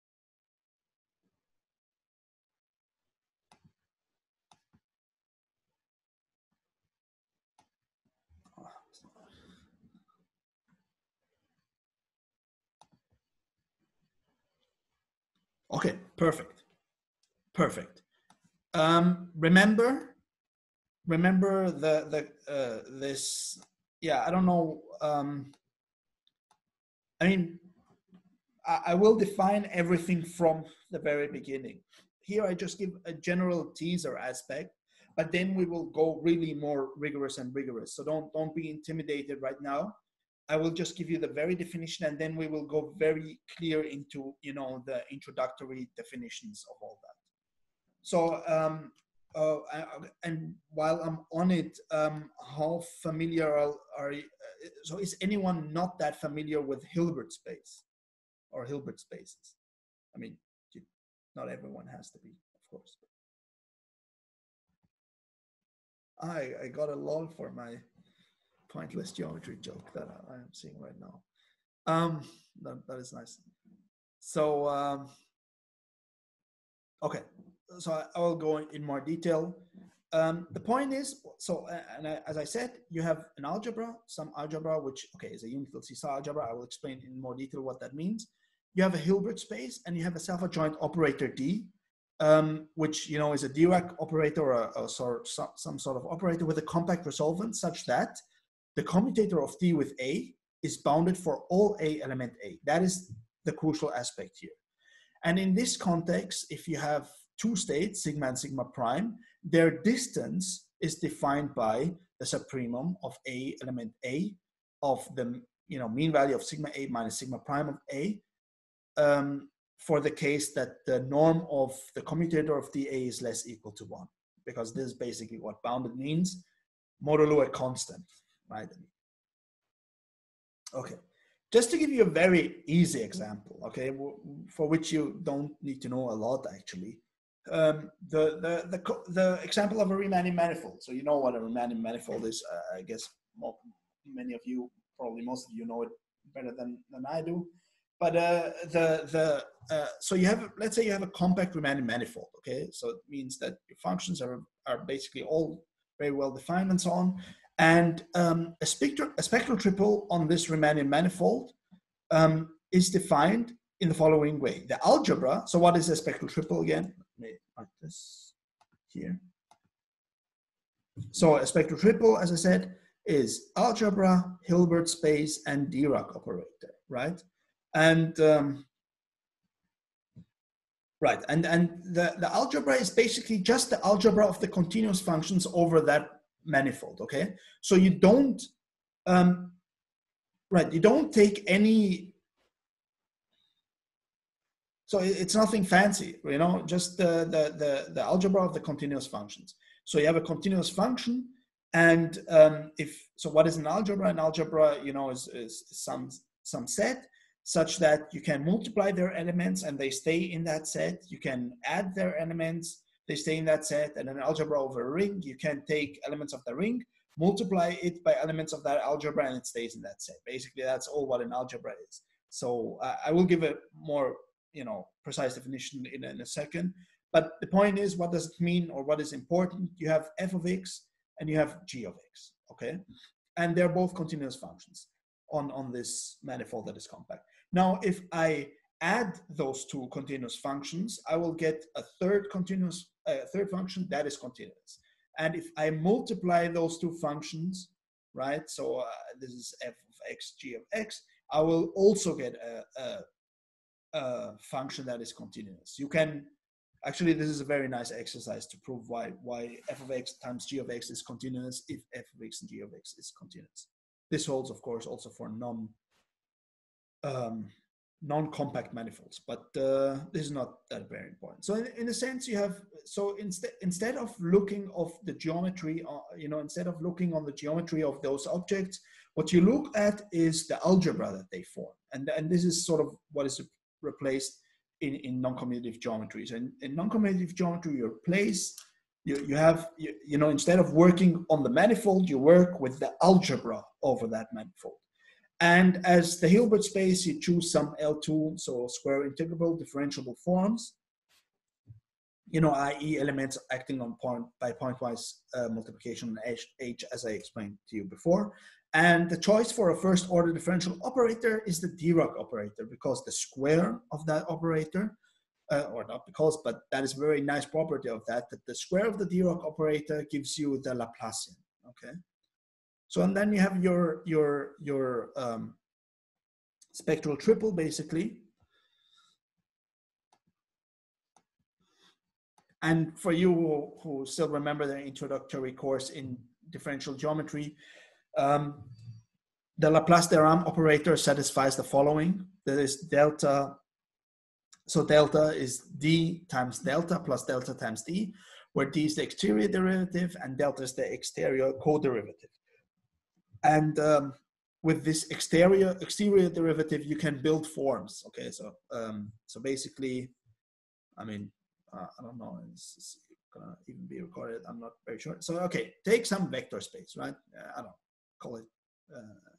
Okay, perfect. Perfect. Um, remember, remember the the uh, this. Yeah, I don't know. Um, I mean, I will define everything from the very beginning. Here I just give a general teaser aspect, but then we will go really more rigorous and rigorous. So don't don't be intimidated right now. I will just give you the very definition and then we will go very clear into, you know, the introductory definitions of all that. So, um, uh, and while I'm on it, um, how familiar are, are uh, so is anyone not that familiar with Hilbert space or Hilbert spaces? I mean, not everyone has to be, of course. I, I got a lol for my pointless geometry joke that I am seeing right now. Um, that, that is nice. So, um, okay, so I, I will go in more detail. Um, the point is, so, and I, as I said, you have an algebra, some algebra, which, okay, is a unital C-star algebra. I will explain in more detail what that means. You have a Hilbert space and you have a self-adjoint operator D, um, which, you know, is a Dirac operator or, or some sort of operator with a compact resolvent such that the commutator of D with A is bounded for all A element A. That is the crucial aspect here. And in this context, if you have two states, sigma and sigma prime, their distance is defined by the supremum of A element A of the you know mean value of sigma A minus sigma prime of A um, for the case that the norm of the commutator of dA is less equal to one, because this is basically what bounded means, modulo a constant right? Okay, just to give you a very easy example, okay, for which you don't need to know a lot actually. Um, the, the, the, the example of a Riemannian manifold. So you know what a Riemannian manifold is. Uh, I guess more, many of you, probably most of you know it better than, than I do. But uh, the, the, uh, so you have, let's say you have a compact Riemannian manifold, okay? So it means that your functions are, are basically all very well defined and so on. And um, a, spectral, a, spectral, triple on this Riemannian manifold um, is defined in the following way. The algebra, so what is a spectral triple again? Me mark this here. So a spectral triple, as I said, is algebra, Hilbert space, and Dirac operator, right? And um, right, and and the the algebra is basically just the algebra of the continuous functions over that manifold okay so you don't um, right you don't take any so it's nothing fancy you know just the, the the the algebra of the continuous functions so you have a continuous function and um, if so what is an algebra an algebra you know is, is some some set such that you can multiply their elements and they stay in that set you can add their elements they stay in that set. And an algebra over a ring, you can take elements of the ring, multiply it by elements of that algebra, and it stays in that set. Basically, that's all what an algebra is. So uh, I will give a more you know precise definition in, in a second. But the point is, what does it mean or what is important? You have f of x and you have g of x, okay? And they're both continuous functions on, on this manifold that is compact. Now, if I add those two continuous functions, I will get a third continuous, a third function that is continuous. And if I multiply those two functions, right? So uh, this is f of x, g of x. I will also get a, a, a function that is continuous. You can actually this is a very nice exercise to prove why why f of x times g of x is continuous if f of x and g of x is continuous. This holds, of course, also for non um, non-compact manifolds, but uh, this is not that very important. So in, in a sense, you have, so instead, instead of looking of the geometry, uh, you know, instead of looking on the geometry of those objects, what you look at is the algebra that they form. And, and this is sort of what is replaced in, in non-commutative geometries. And in non-commutative geometry, you replace, you, you have, you, you know, instead of working on the manifold, you work with the algebra over that manifold. And as the Hilbert space, you choose some L2, so square integrable differentiable forms, you know, i.e. elements acting on point by pointwise uh, multiplication H, H, as I explained to you before. And the choice for a first order differential operator is the Dirac operator because the square of that operator, uh, or not because, but that is a very nice property of that, that the square of the Dirac operator gives you the Laplacian, okay? So and then you have your your your um, spectral triple basically. And for you who, who still remember the introductory course in differential geometry, um, the Laplace-de Rham operator satisfies the following. That is delta. So delta is d times delta plus delta times d, where d is the exterior derivative and delta is the exterior co-derivative. And um, with this exterior exterior derivative, you can build forms. Okay, so um, so basically, I mean, uh, I don't know, it's, it's, gonna even be recorded. I'm not very sure. So okay, take some vector space, right? Uh, I don't know, call it uh,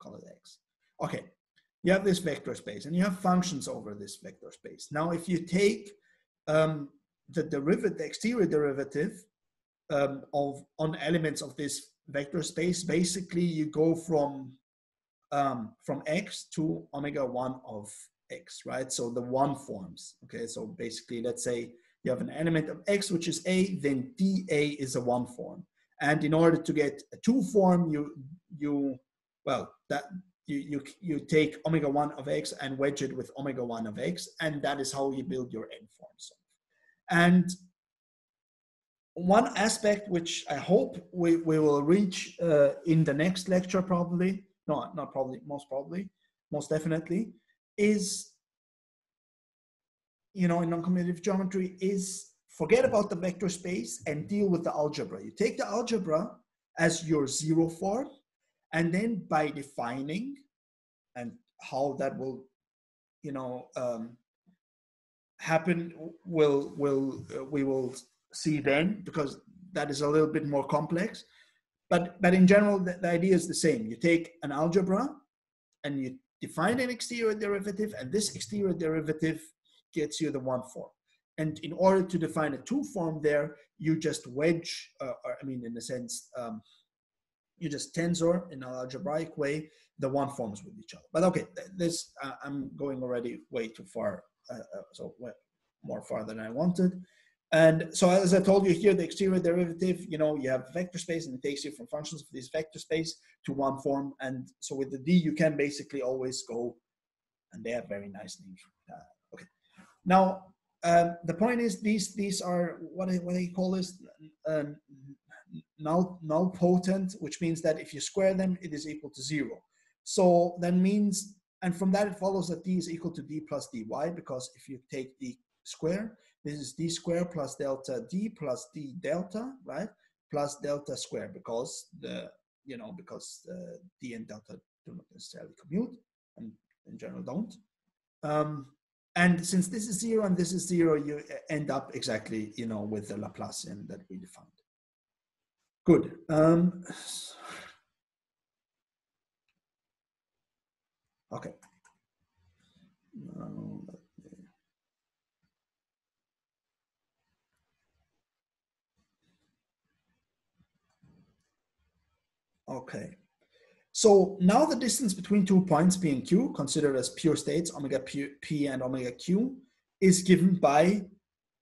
call it x. Okay, you have this vector space, and you have functions over this vector space. Now, if you take um, the derivative, the exterior derivative um, of on elements of this vector space, basically you go from um, from x to omega 1 of x, right? So the one forms, okay? So basically, let's say you have an element of x, which is a, then dA is a one form. And in order to get a two form, you, you well, that you, you, you take omega 1 of x and wedge it with omega 1 of x, and that is how you build your n forms. And one aspect which I hope we, we will reach uh, in the next lecture probably no, not probably, most probably, most definitely, is, you know, in non-commutative geometry is forget about the vector space and deal with the algebra. You take the algebra as your zero form, and then by defining and how that will, you know, um, happen, will will uh, we will see then because that is a little bit more complex. But, but in general, the, the idea is the same. You take an algebra and you define an exterior derivative, and this exterior derivative gets you the one form. And in order to define a two form there, you just wedge, uh, or, I mean, in a sense, um, you just tensor in an algebraic way the one forms with each other. But okay, this uh, I'm going already way too far, uh, uh so more far than I wanted. And so as I told you here, the exterior derivative, you know, you have vector space and it takes you from functions of this vector space to one form. And so with the D, you can basically always go, and they have very nice names. Uh, okay. Now, um, the point is these these are, what, what do you call this? Um, null, null potent, which means that if you square them, it is equal to zero. So that means, and from that it follows that D is equal to D plus dy, because if you take d square, this is d square plus delta d plus d delta, right? Plus delta square because the, you know, because uh, d and delta do not necessarily commute and in general don't. Um, and since this is zero and this is zero, you end up exactly, you know, with the Laplacian that we defined. Good. Um, okay. Now, Okay. So now the distance between two points P and Q, considered as pure states, omega P, and omega Q, is given by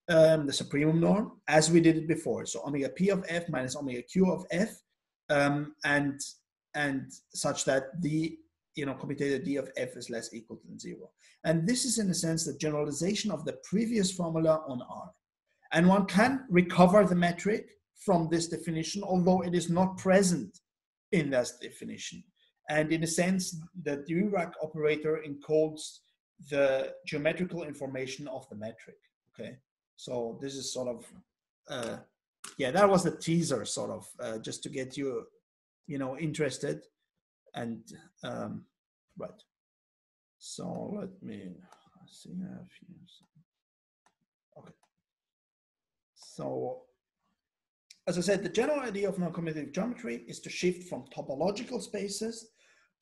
um, the supremum norm as we did it before. So omega P of F minus omega Q of F, um, and and such that the you know commutator D of F is less equal than zero. And this is in a sense the generalization of the previous formula on R. And one can recover the metric from this definition, although it is not present in this definition. And in a sense, the Dirac operator encodes the geometrical information of the metric. Okay, so this is sort of, uh, yeah, that was the teaser, sort of, uh, just to get you, you know, interested. And um, right. So let me see. Okay. So as I said, the general idea of non-commutative geometry is to shift from topological spaces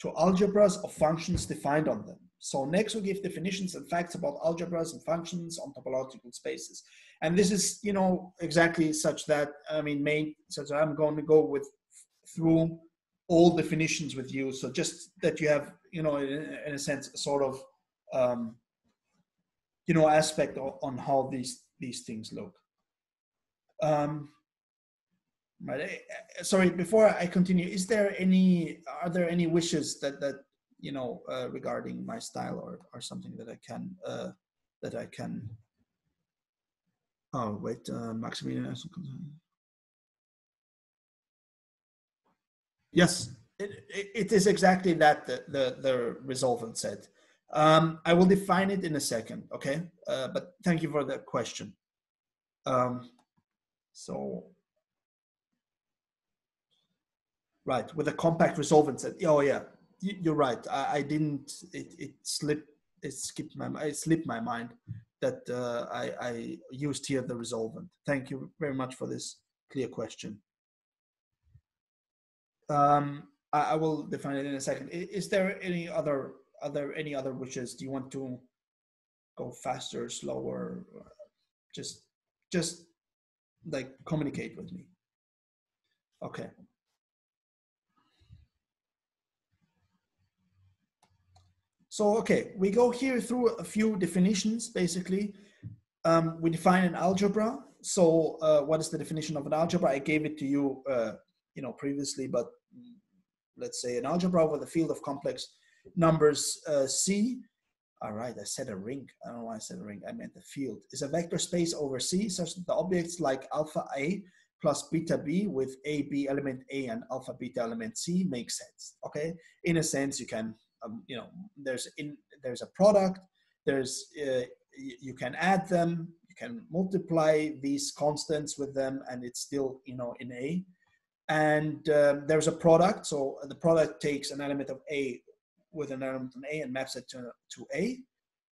to algebras of functions defined on them. So next we give definitions and facts about algebras and functions on topological spaces. And this is, you know, exactly such that, I mean, main, so I'm going to go with through all definitions with you. So just that you have, you know, in, in a sense, sort of, um, you know, aspect on how these, these things look. Um, Right. Eh, eh, sorry, before I continue, is there any, are there any wishes that, that, you know, uh, regarding my style or, or something that I can, uh, that I can, oh, wait, uh, Maximilian. Yes. it, it, is exactly that the, the, the resolvent said. Um, I will define it in a second, okay? Uh, but thank you for the question. Um, so, right, with a compact resolvent set. Oh yeah, you're right. I, I didn't. It, it slipped. It skipped my. It slipped my mind that uh, I, I used here the resolvent. Thank you very much for this clear question. Um, I, I will define it in a second. Is, there any other are there any other wishes? Do you want to go faster, slower? Just just like communicate with me. Okay. So, okay, we go here through a few definitions, basically. Um, we define an algebra. So uh, what is the definition of an algebra? I gave it to you, uh, you know, previously, but let's say an algebra over the field of complex numbers uh, C. All right, I said a ring. I don't know why I said a ring. I meant the field. Is a vector space over C such that the objects like alpha A plus beta B with A, B element A and alpha beta element C make sense. Okay, in a sense, you can um, you know there's in there's a product there's uh, you can add them you can multiply these constants with them and it's still you know in a. And um, there's a product so the product takes an element of a with an element in a and maps it to, to a.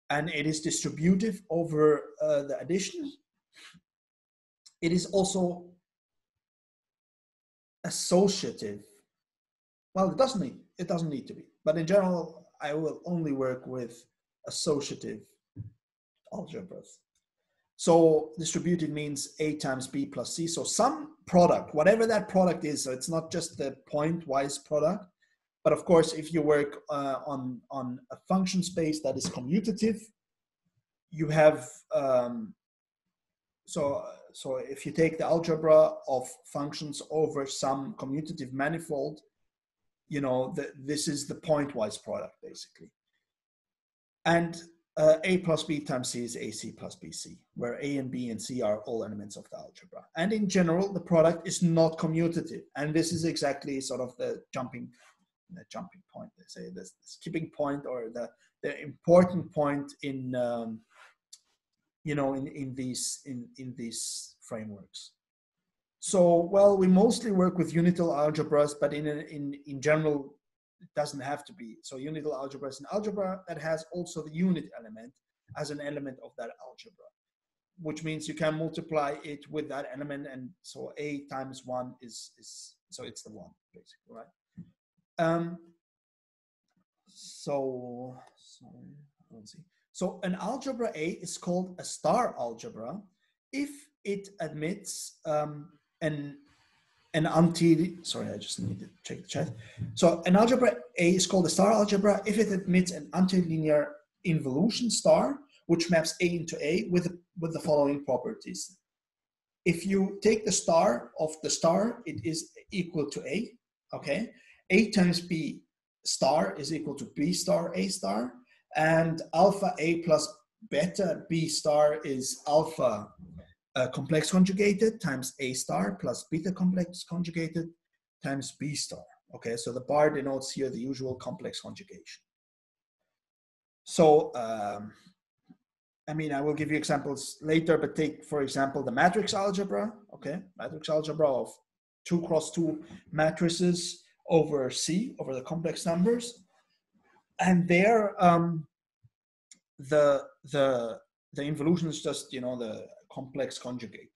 And it is distributive over uh, the addition. It is also associative. Well it doesn't need it doesn't need to be but in general, I will only work with associative algebras. So distributed means A times B plus C. So some product, whatever that product is, so it's not just the point-wise product, but of course, if you work uh, on, on a function space that is commutative, you have, um, so, so if you take the algebra of functions over some commutative manifold, you know, the, this is the pointwise product basically. And uh, A plus B times C is AC plus BC, where A and B and C are all elements of the algebra. And in general, the product is not commutative. And this is exactly sort of the jumping, the jumping point, they say, the, skipping point or the, the important point in, um, you know, in, in, these, in, in these frameworks. So, well, we mostly work with unital algebras, but in, in, in general, it doesn't have to be. So unital algebra is an algebra that has also the unit element as an element of that algebra, which means you can multiply it with that element. And so A times one is, is so it's the one basically, right? Um, so, sorry, let's see. So an algebra A is called a star algebra if it admits um, an an anti sorry i just need to check the chat. So an algebra a is called a star algebra if it admits an antilinear involution star which maps a into a with with the following properties. If you take the star of the star it is equal to a okay? A times b star is equal to b star a star and alpha a plus beta b star is alpha uh, complex conjugated times A star plus beta complex conjugated times B star. Okay, so the bar denotes here the usual complex conjugation. So, um, I mean, I will give you examples later, but take, for example, the matrix algebra, okay, matrix algebra of two cross two matrices over C, over the complex numbers. And there, um, the, the, the involution is just, you know, the complex conjugate,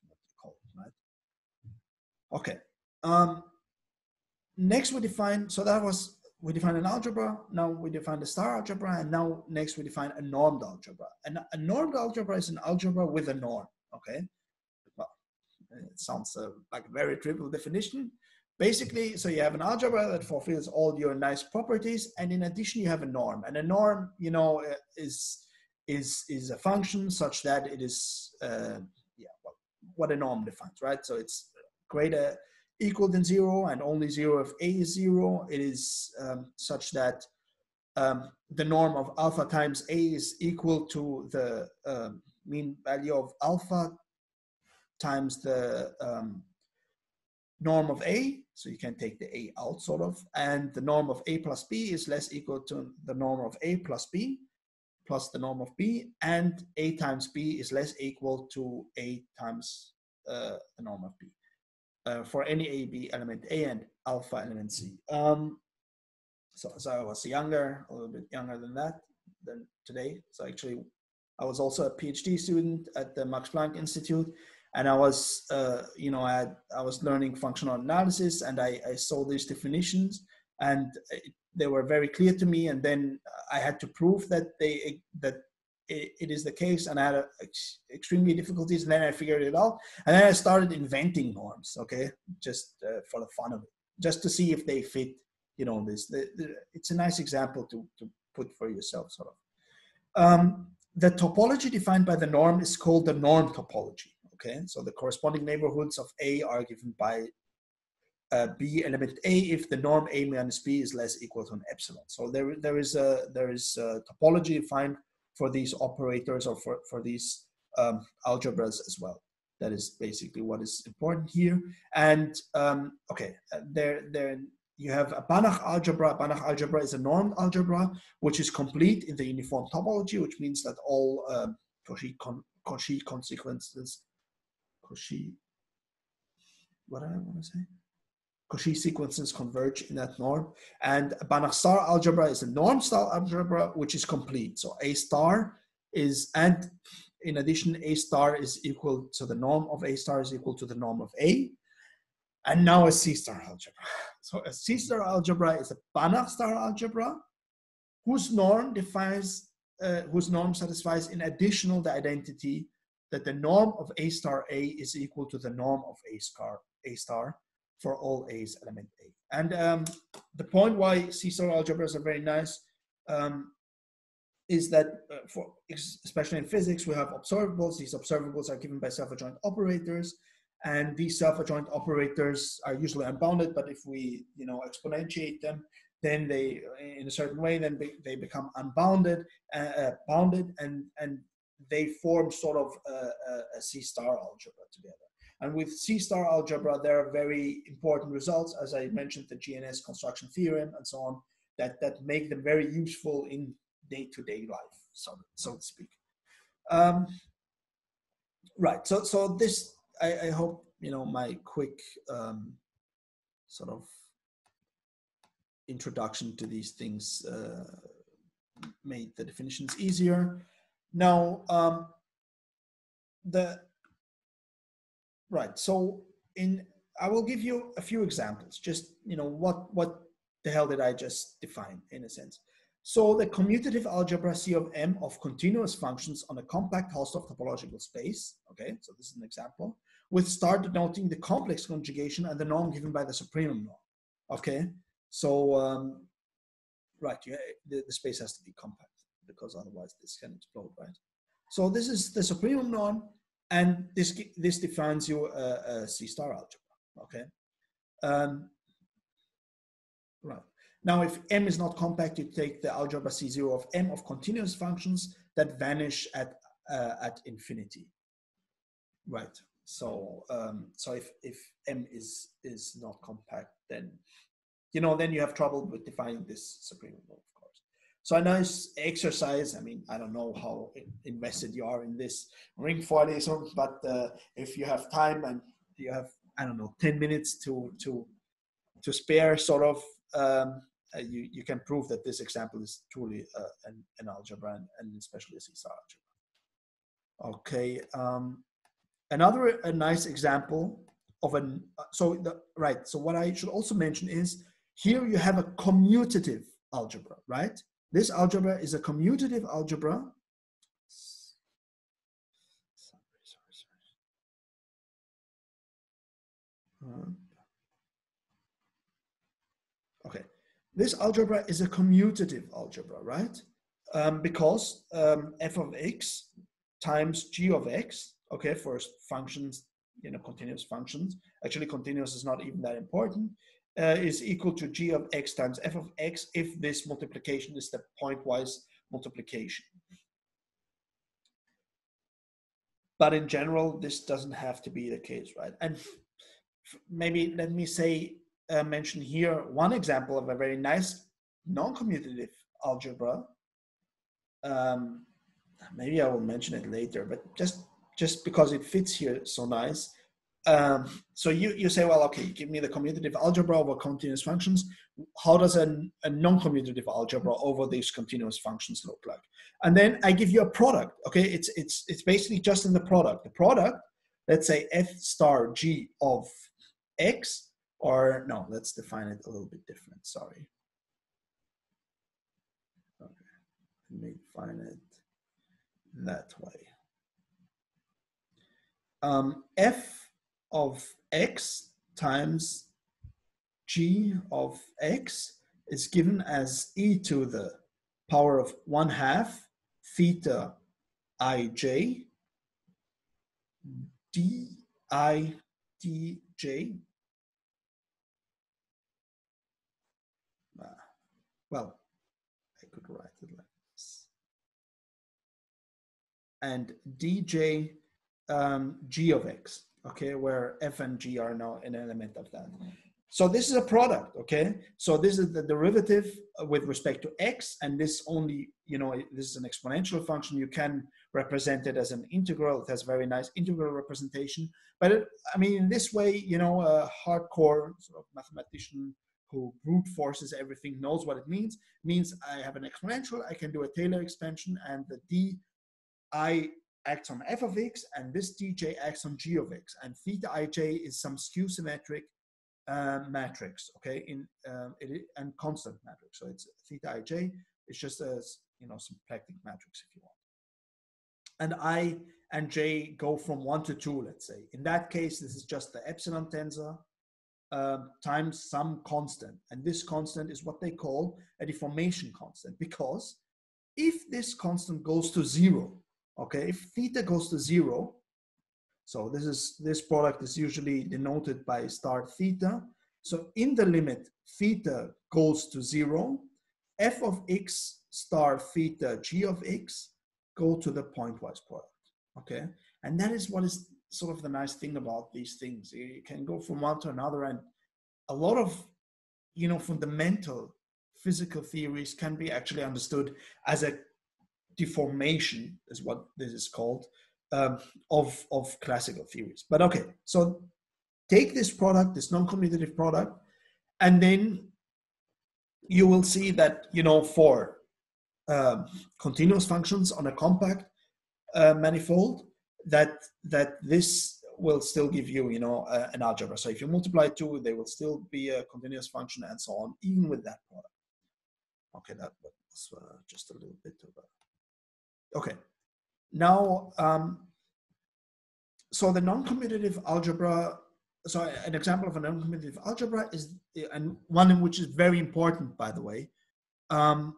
right? Okay. Um, next we define, so that was, we define an algebra, now we define the star algebra, and now next we define a normed algebra. And a normed algebra is an algebra with a norm, okay? Well, it sounds uh, like a very trivial definition. Basically, so you have an algebra that fulfills all your nice properties, and in addition, you have a norm. And a norm, you know, uh, is is is a function such that it is uh, yeah well, what a norm defines right? So it's greater equal than zero and only zero if a is zero. It is um, such that um, the norm of alpha times a is equal to the um, mean value of alpha times the um, norm of A, so you can take the A out sort of, and the norm of A plus B is less equal to the norm of A plus B plus the norm of B, and A times B is less equal to A times uh, the norm of B uh, for any A, B element A and alpha element C. Um, so, so I was younger, a little bit younger than that, than today. So actually, I was also a PhD student at the Max Planck Institute, and I was, uh, you know, I, had, I was learning functional analysis, and I, I saw these definitions, and it, they were very clear to me. And then I had to prove that they that it, is the case, and I had ex, extremely difficulties. And then I figured it out, and then I started inventing norms. Okay, just uh, for the fun of it, just to see if they fit. You know, this the, the, it's a nice example to to put for yourself, sort of. Um, the topology defined by the norm is called the norm topology. Okay, so the corresponding neighborhoods of A are given by uh, B element A if the norm A minus B is less equal to an epsilon. So there, there is a there is a topology defined for these operators or for for these um, algebras as well. That is basically what is important here. And um, okay, uh, there there you have a Banach algebra. Banach algebra is a normed algebra, which is complete in the uniform topology, which means that all um, Cauchy, con Cauchy consequences, Cauchy, what do I want to say? Cauchy sequences converge in that norm. And Banach star algebra is a norm star algebra, which is complete. So A star is, and in addition, A star is equal to the norm of A star is equal to the norm of A. And now a C star algebra. So a C star algebra is a Banach star algebra whose norm defines, uh, whose norm satisfies in additional the identity that the norm of A star A is equal to the norm of A star A star for all A's element A. And um, the point why C-star algebras are very nice um, is that uh, for especially in physics, we have observables. These observables are given by self-adjoint operators, and these self-adjoint operators are usually unbounded. But if we, you know, exponentiate them, then they, in a certain way, then be, they become unbounded, uh, uh, bounded, and and they form sort of a, C-star algebra together. And with C-star algebra, there are very important results, as I mentioned, the GNS construction theorem and so on, that, that make them very useful in day-to-day life, so, so to speak. Um, right, so, so this, I, I hope, you know, my quick um, sort of introduction to these things uh, made the definitions easier. Now, um, the Right. So in I will give you a few examples. Just you know what what the hell did I just define in a sense. So the commutative algebra C of M of continuous functions on a compact Hausdorff topological space. Okay, so this is an example with star denoting the complex conjugation and the norm given by the supremum norm. Okay, so um, right, yeah, the, the space has to be compact because otherwise this can explode, right? So this is the supremum norm and this this defines your uh, uh, C star algebra. Okay. Um, right. Now, if M is not compact, you take the algebra C0 of M of continuous functions that vanish at uh, at infinity. Right. So um, so if if M is is not compact, then you know then you have trouble with defining this course. So a nice exercise. I mean, I don't know how invested you are in this ring formalism, but uh, if you have time and you have, I don't know, 10 minutes to, to, to spare sort of, um, uh, you, you can prove that this example is truly uh, an, an, algebra and, and especially a C-star algebra. Okay. Um, another a nice example of an, so the, right. So what I should also mention is here you have a commutative algebra, right? This algebra is a commutative algebra. Okay, this algebra is a commutative algebra, right? Um, because um, f of x times g of x, okay, for functions, you know, continuous functions. Actually, continuous is not even that important uh, is equal to g of x times f of x if this multiplication is the pointwise multiplication. But in general, this doesn't have to be the case, right? And maybe let me say uh, mention here one example of a very nice non-commutative algebra. Um, maybe I will mention it later, but just just because it fits here so nice. Um, so you you say, well, okay, give me the commutative algebra over continuous functions. How does a, non-commutative algebra over these continuous functions look like? And then I give you a product. Okay, it's it's it's basically just in the product. The product, let's say f star g of x, or no, let's define it a little bit different. Sorry. Okay, let me define it that way. Um, f of x times g of x is given as e to the power of 1 half theta ij d i d j. Well I could write it like this. And dj um, g of x okay where f and g are now an element of that so this is a product, okay? So this is the derivative with respect to x, and this only, you know, this is an exponential function. You can represent it as an integral. It has very nice integral representation. But it, I mean, in this way, you know, a hardcore sort of mathematician who brute forces everything knows what it means. It means I have an exponential, I can do a Taylor expansion, and the d i acts on f of x, and this dj acts on g of x, and theta ij is some skew symmetric uh, matrix, okay, in um, it, and constant matrix. So it's theta ij. It's just a you know symplectic matrix if you want. And i and j go from one to two, let's say. In that case, this is just the epsilon tensor um, times some constant, and this constant is what they call a deformation constant because if this constant goes to zero, okay, if theta goes to zero, so this is this product is usually denoted by star theta. So in the limit theta goes to zero, f of x star theta g of x go to the pointwise product. Okay, and that is what is sort of the nice thing about these things. You can go from one to another, and a lot of you know fundamental physical theories can be actually understood as a deformation, is what this is called, um, of, of classical theories. But okay, so take this product, this non-commutative product, and then you will see that, you know, for um, continuous functions on a compact uh, manifold, that, that this will still give you, you know, uh, an algebra. So if you multiply two, they will still be a continuous function and so on, even with that product. Okay, that was uh, just a little bit of a, okay. Now, um, so the non-commutative algebra, so an example of a non-commutative algebra is, and one in which is very important, by the way, um,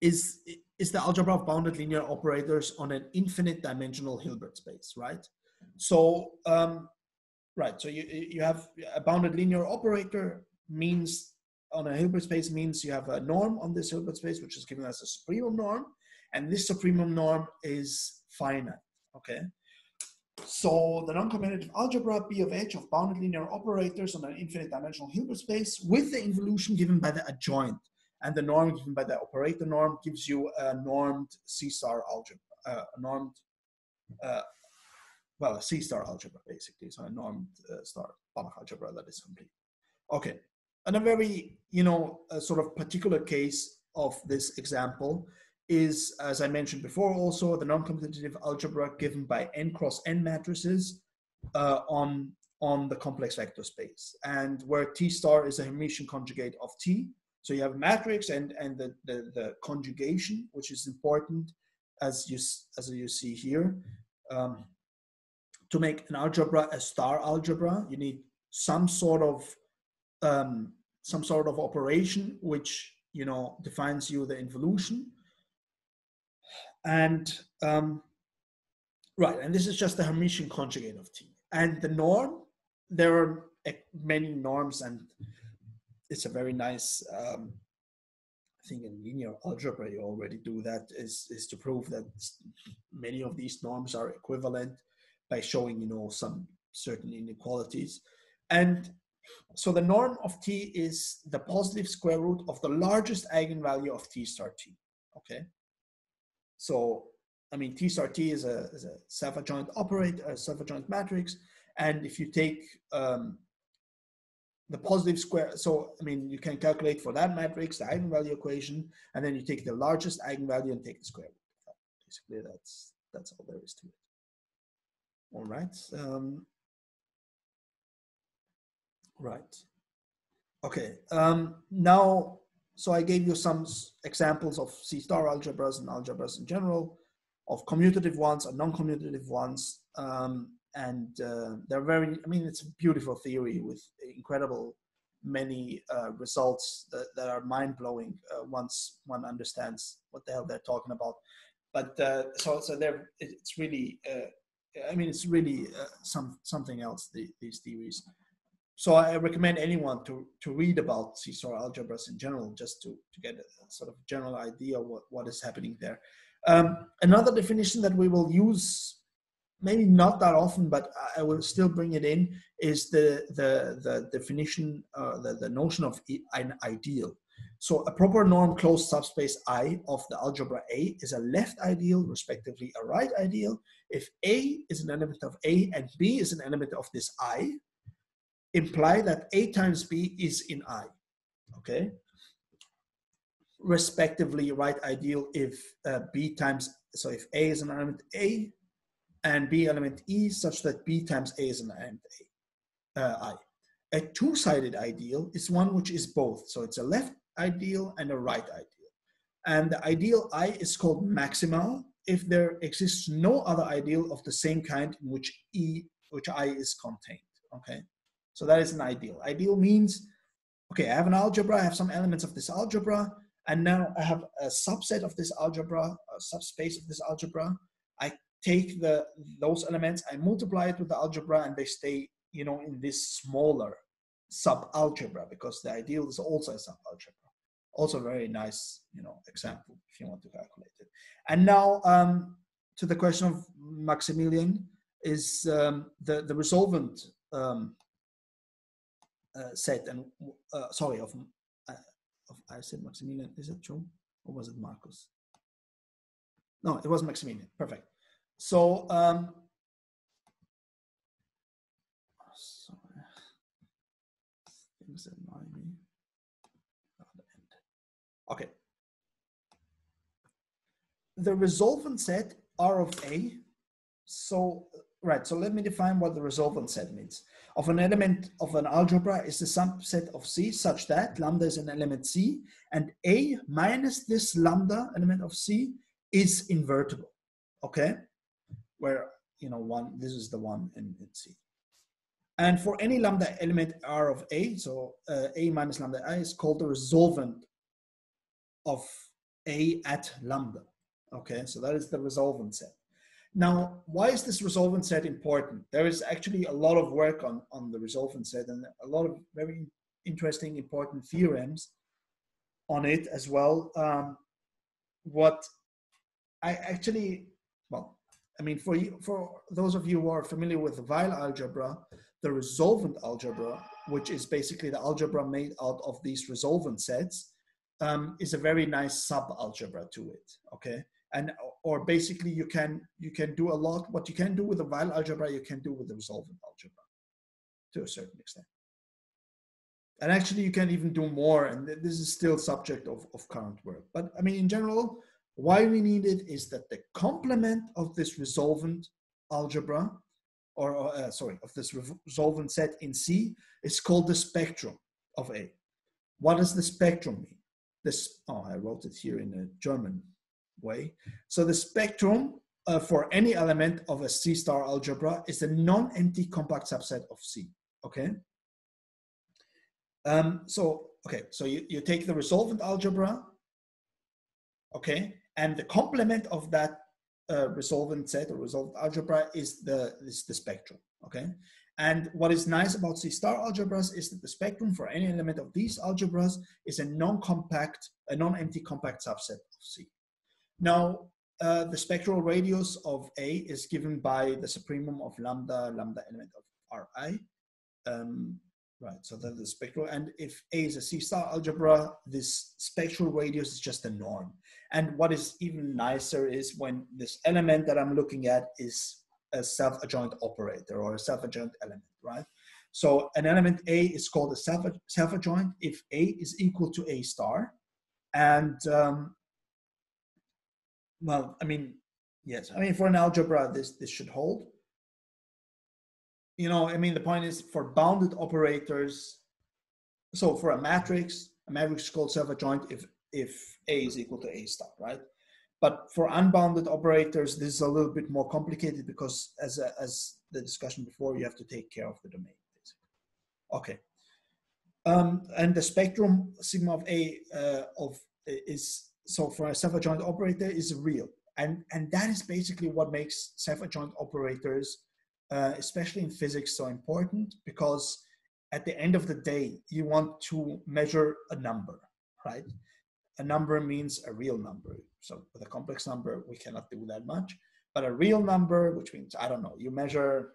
is, is the algebra of bounded linear operators on an infinite dimensional Hilbert space, right? So, um, right, so you, you have a bounded linear operator means on a Hilbert space means you have a norm on this Hilbert space, which is given as a supremum norm and this supremum norm is finite, okay? So the non-commutative algebra B of H of bounded linear operators on an infinite dimensional Hilbert space with the involution given by the adjoint and the norm given by the operator norm gives you a normed C-star algebra, uh, a normed, uh, well, a C-star algebra basically, so a normed uh, star Banach algebra that is complete. Okay, and a very, you know, sort of particular case of this example is, as I mentioned before, also the non-commutative algebra given by n cross n matrices uh, on, on the complex vector space, and where T star is a Hermitian conjugate of T. So you have a matrix and, and the, the, the conjugation, which is important as you, as you see here. Um, to make an algebra a star algebra, you need some sort of um, some sort of operation which you know defines you the involution and um, right, and this is just the Hermitian conjugate of T. And the norm, there are many norms, and it's a very nice. Um, in linear algebra you already do that. Is is to prove that many of these norms are equivalent by showing you know some certain inequalities. And so the norm of t is the positive square root of the largest eigenvalue of t star t. Okay. So, I mean, t star t is a, is a self-adjoint operator, a self-adjoint matrix. And if you take um, the positive square, so I mean, you can calculate for that matrix the eigenvalue equation, and then you take the largest eigenvalue and take the square root. Basically, that's that's all there is to it. All right. Um, right. Okay. Um, now, so I gave you some examples of C star algebras and algebras in general, of commutative ones and non-commutative ones. Um, and uh, they're very, I mean, it's a beautiful theory with incredible many uh, results that, that are mind-blowing uh, once one understands what the hell they're talking about. But uh, so, so they're, it's really, uh, I mean, it's really uh, some something else. The, these theories. So I recommend anyone to to read about C-star algebras in general, just to to get a sort of general idea what what is happening there. Um, another definition that we will use, maybe not that often, but I will still bring it in, is the the the definition, uh, the the notion of an ideal. So a proper norm closed subspace I of the algebra A is a left ideal, respectively a right ideal, if A is an element of A and B is an element of this I, imply that A times B is in I, okay? Respectively, right ideal if uh, B times, so if A is an element A and B element E such that B times A is an element A, uh, I. A two-sided ideal is one which is both. So it's a left ideal and a right ideal. And the ideal I is called maximal if there exists no other ideal of the same kind in which E, which I is contained. Okay, so that is an ideal. Ideal means, okay, I have an algebra, I have some elements of this algebra, and now I have a subset of this algebra, a subspace of this algebra. I take the those elements, I multiply it with the algebra, and they stay, you know, in this smaller sub algebra because the ideal is also a sub algebra also very nice you know example if you want to calculate it and now um, to the question of maximilian is um, the the resolvent um, uh, set and uh, sorry of, uh, of i said maximilian is it true or was it marcus no it was maximilian perfect so um sorry Okay. The resolvent set R of A. So, right, so let me define what the resolvent set means. Of an element of an algebra is the subset of C such that lambda is an element C and A minus this lambda element of C is invertible. Okay? Where, you know, one, this is the one in, in C. And for any lambda element R of A, so uh, A minus lambda I is called the resolvent of A at lambda. Okay, so that is the resolvent set. Now, why is this resolvent set important? There is actually a lot of work on, on the resolvent set and a lot of very interesting, important theorems on it as well. Um, what I actually, well, I mean, for you, for those of you who are familiar with the Weyl algebra, the resolvent algebra, which is basically the algebra made out of these resolvent sets, um, is a very nice sub algebra to it. Okay, and or basically you can you can do a lot. What you can do with the Weyl algebra, you can do with the resolvent algebra, to a certain extent. And actually, you can even do more. And this is still subject of, of current work. But I mean, in general, why we need it is that the complement of this resolvent algebra, or uh, sorry, of this resolvent set in C is called the spectrum of A. What does the spectrum mean? this, oh, I wrote it here in a German way. So the spectrum uh, for any element of a C star algebra is a non-empty compact subset of C, okay? Um, so, okay, so you, you take the resolvent algebra, okay, and the complement of that uh, resolvent set or resolvent algebra is the, is the spectrum, okay? And what is nice about C-star algebras is that the spectrum for any element of these algebras is a non-compact, a non-empty compact subset of C. Now, uh, the spectral radius of A is given by the supremum of lambda, lambda element of Ri. Um, right, so that's the spectral. And if A is a C star algebra, this spectral radius is just a norm. And what is even nicer is when this element that I'm looking at is a self-adjoint operator or a self-adjoint element, right? So an element A is called a self, self-adjoint if A is equal to A star. And um, well, I mean, yes, I mean, for an algebra, this, this should hold. You know, I mean, the point is for bounded operators, so for a matrix, a matrix is called self-adjoint if, if A is equal to A star, right? But for unbounded operators, this is a little bit more complicated because as, a, as the discussion before, you have to take care of the domain. Okay. Um, and the spectrum sigma of A uh, of is so for a self-adjoint operator is real. And, and that is basically what makes self-adjoint operators, uh, especially in physics, so important because at the end of the day, you want to measure a number, right? A number means a real number. So with a complex number, we cannot do that much. But a real number, which means, I don't know, you measure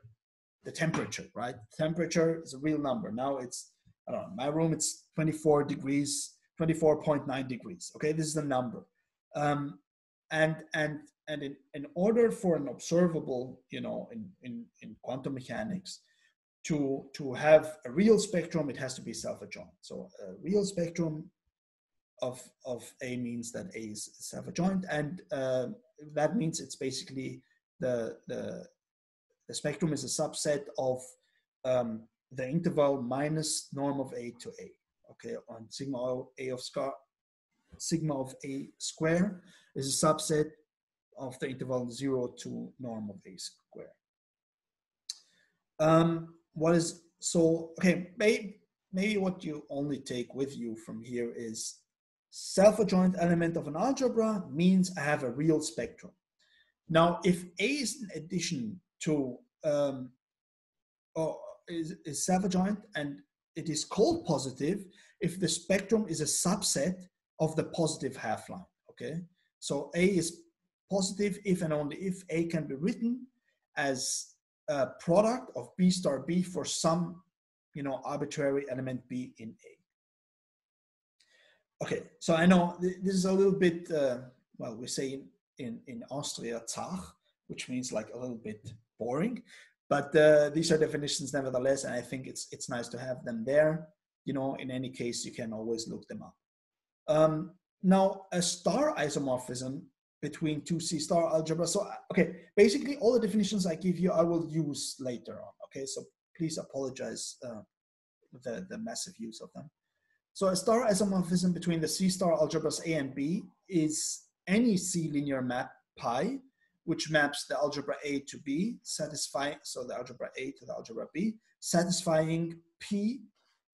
the temperature, right? Temperature is a real number. Now it's, I don't know, my room, it's 24 degrees 24.9 degrees. Okay, this is the number. Um, and and and in, in order for an observable, you know, in, in, in quantum mechanics, to to have a real spectrum, it has to be self-adjoint. So a real spectrum of of A means that A is self-adjoint, and uh, that means it's basically the the the spectrum is a subset of um, the interval minus norm of A to A okay, on sigma A of scar, sigma of A square is a subset of the interval zero to norm of A square. Um, what is, so, okay, maybe, maybe what you only take with you from here is self-adjoint element of an algebra means I have a real spectrum. Now, if A is an addition to, um, or is, is self-adjoint and it is called positive if the spectrum is a subset of the positive half line. Okay, so A is positive if and only if A can be written as a product of B star B for some, you know, arbitrary element B in A. Okay, so I know this is a little bit, uh, well, we say in, in, in Austria, zach, which means like a little bit boring, but uh, these are definitions nevertheless, and I think it's it's nice to have them there. You know, in any case, you can always look them up. Um, now, a star isomorphism between two C star algebra. So, okay, basically all the definitions I give you, I will use later on. Okay, so please apologize uh, the, the massive use of them. So a star isomorphism between the C star algebras A and B is any C linear map pi which maps the algebra A to B, satisfying, so the algebra A to the algebra B, satisfying P,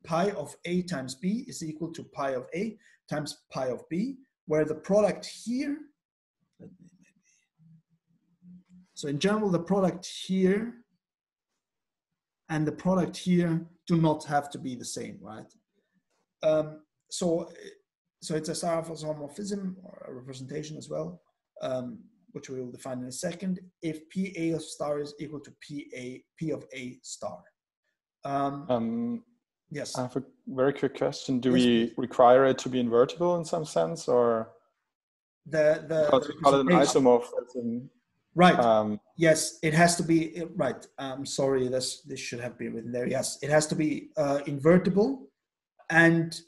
pi of A times B is equal to pi of A times pi of B, where the product here, so in general, the product here and the product here do not have to be the same, right? Um, so, so it's a isomorphism or a representation as well. Um, which we will define in a second, if PA of star is equal to PA, P of A star. Um, um, yes. I have a very quick question. Do Yes, we require it to be invertible in some sense or? The, the, Because we call it an representation- isomorphism. Right. Um, yes, it has to be right. I'm sorry. This this should have been written there. Yes, it has to be uh, invertible, and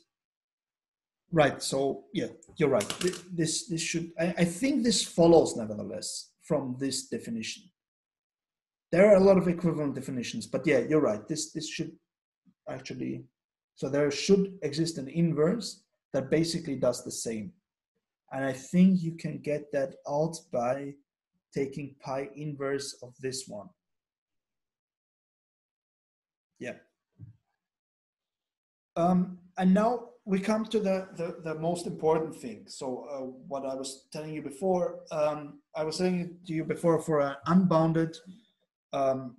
right. So yeah, you're right. This this should. I, I think this follows nevertheless from this definition. There are a lot of equivalent definitions, but yeah, you're right. This this should actually. So there should exist an inverse that basically does the same, and I think you can get that out by taking pi inverse of this one. Yeah. Um, and now we come to the, the, the most important thing. So uh, what I was telling you before, um, I was saying to you before for an unbounded, um,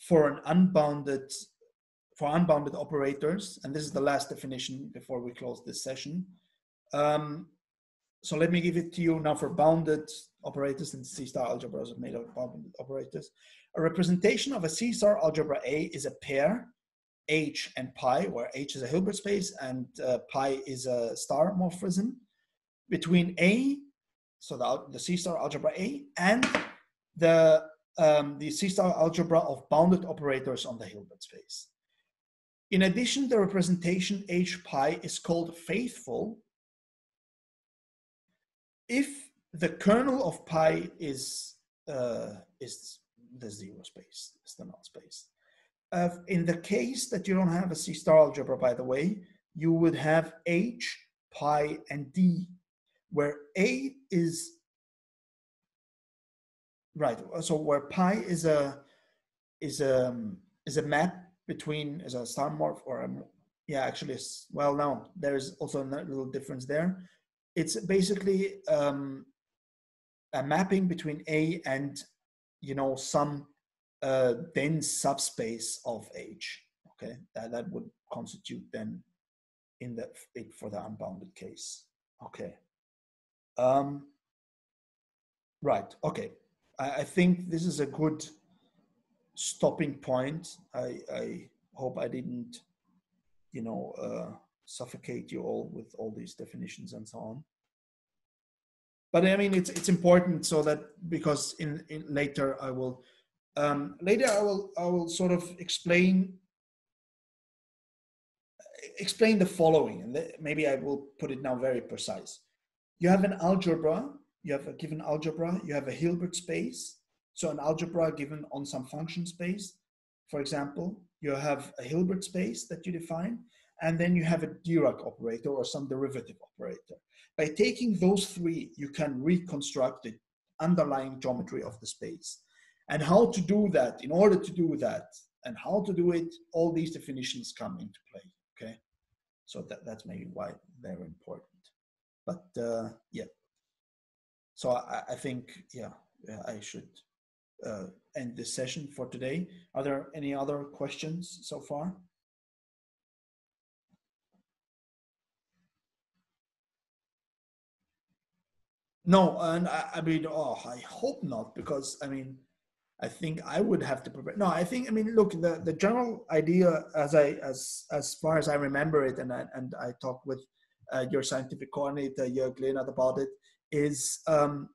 for an unbounded, for unbounded operators, and this is the last definition before we close this session. Um, so let me give it to you now for bounded operators and C-star algebras made of bounded operators. A representation of a C-star algebra A is a pair, H and pi, where H is a Hilbert space and uh, pi is a star morphism between A, so the, the C-star algebra A, and the, um, the C-star algebra of bounded operators on the Hilbert space. In addition, the representation H pi is called faithful if the kernel of pi is uh, is the zero space, is the null space. Uh, in the case that you don't have a C-star algebra, by the way, you would have H, pi, and D, where A is right. So where pi is a is a is a map between is a star morph or a, yeah actually well no there's also a little difference there it's basically um, a mapping between A and you know some uh, dense subspace of H. Okay, that that would constitute then in the for the unbounded case. Okay. Um, right. Okay. I, I think this is a good stopping point. I I hope I didn't, you know. Uh, suffocate you all with all these definitions and so on. But I mean, it's it's important so that because in, in later I will um, later I will I will sort of explain explain the following, and maybe I will put it now very precise. You have an algebra. You have a given algebra. You have a Hilbert space. So an algebra given on some function space, for example, you have a Hilbert space that you define, and then you have a Dirac operator or some derivative operator. By taking those three, you can reconstruct the underlying geometry of the space. And how to do that, in order to do that, and how to do it, all these definitions come into play, okay? So that, that's maybe why they're important. But uh, yeah, so I, I think, yeah, I should uh, end this session for today. Are there any other questions so far? No, and I, I mean, oh, I hope not, because I mean, I think I would have to prepare. No, I think I mean, look, the, the general idea, as I as as far as I remember it, and I, and I talked with uh, your scientific coordinator Jörg Lehnert about it, is um,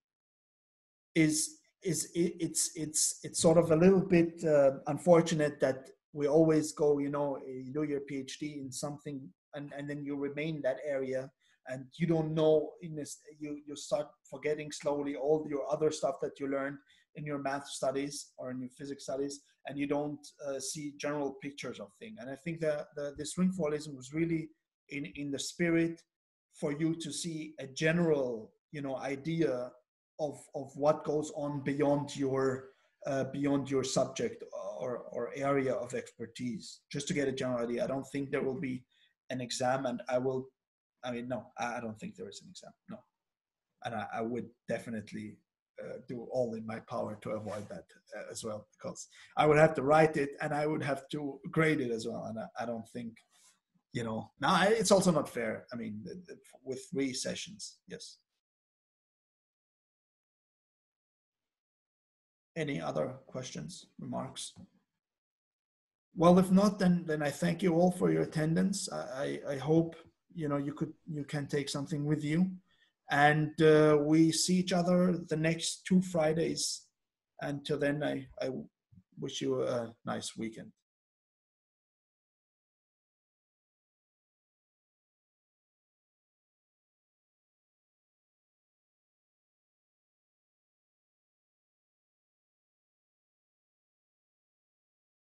is is it, it's it's it's sort of a little bit uh, unfortunate that we always go, you know, you do your PhD in something, and and then you remain in that area and you don't know in this you you start forgetting slowly all your other stuff that you learned in your math studies or in your physics studies and you don't uh, see general pictures of things and i think that the, string formalism was really in in the spirit for you to see a general you know idea of of what goes on beyond your uh, beyond your subject or, or area of expertise just to get a general idea i don't think there will be an exam and i will I mean, no, I don't think there is an exam. No, and I, I would definitely uh, do all in my power to avoid that uh, as well, because I would have to write it and I would have to grade it as well, and I, I don't think, you know, now it's also not fair. I mean, the, the, with three sessions, yes. Any other questions, remarks? Well, if not, then then I thank you all for your attendance. I, I, I hope you know you could you can take something with you and uh, we see each other the next two fridays until then i i wish you a nice weekend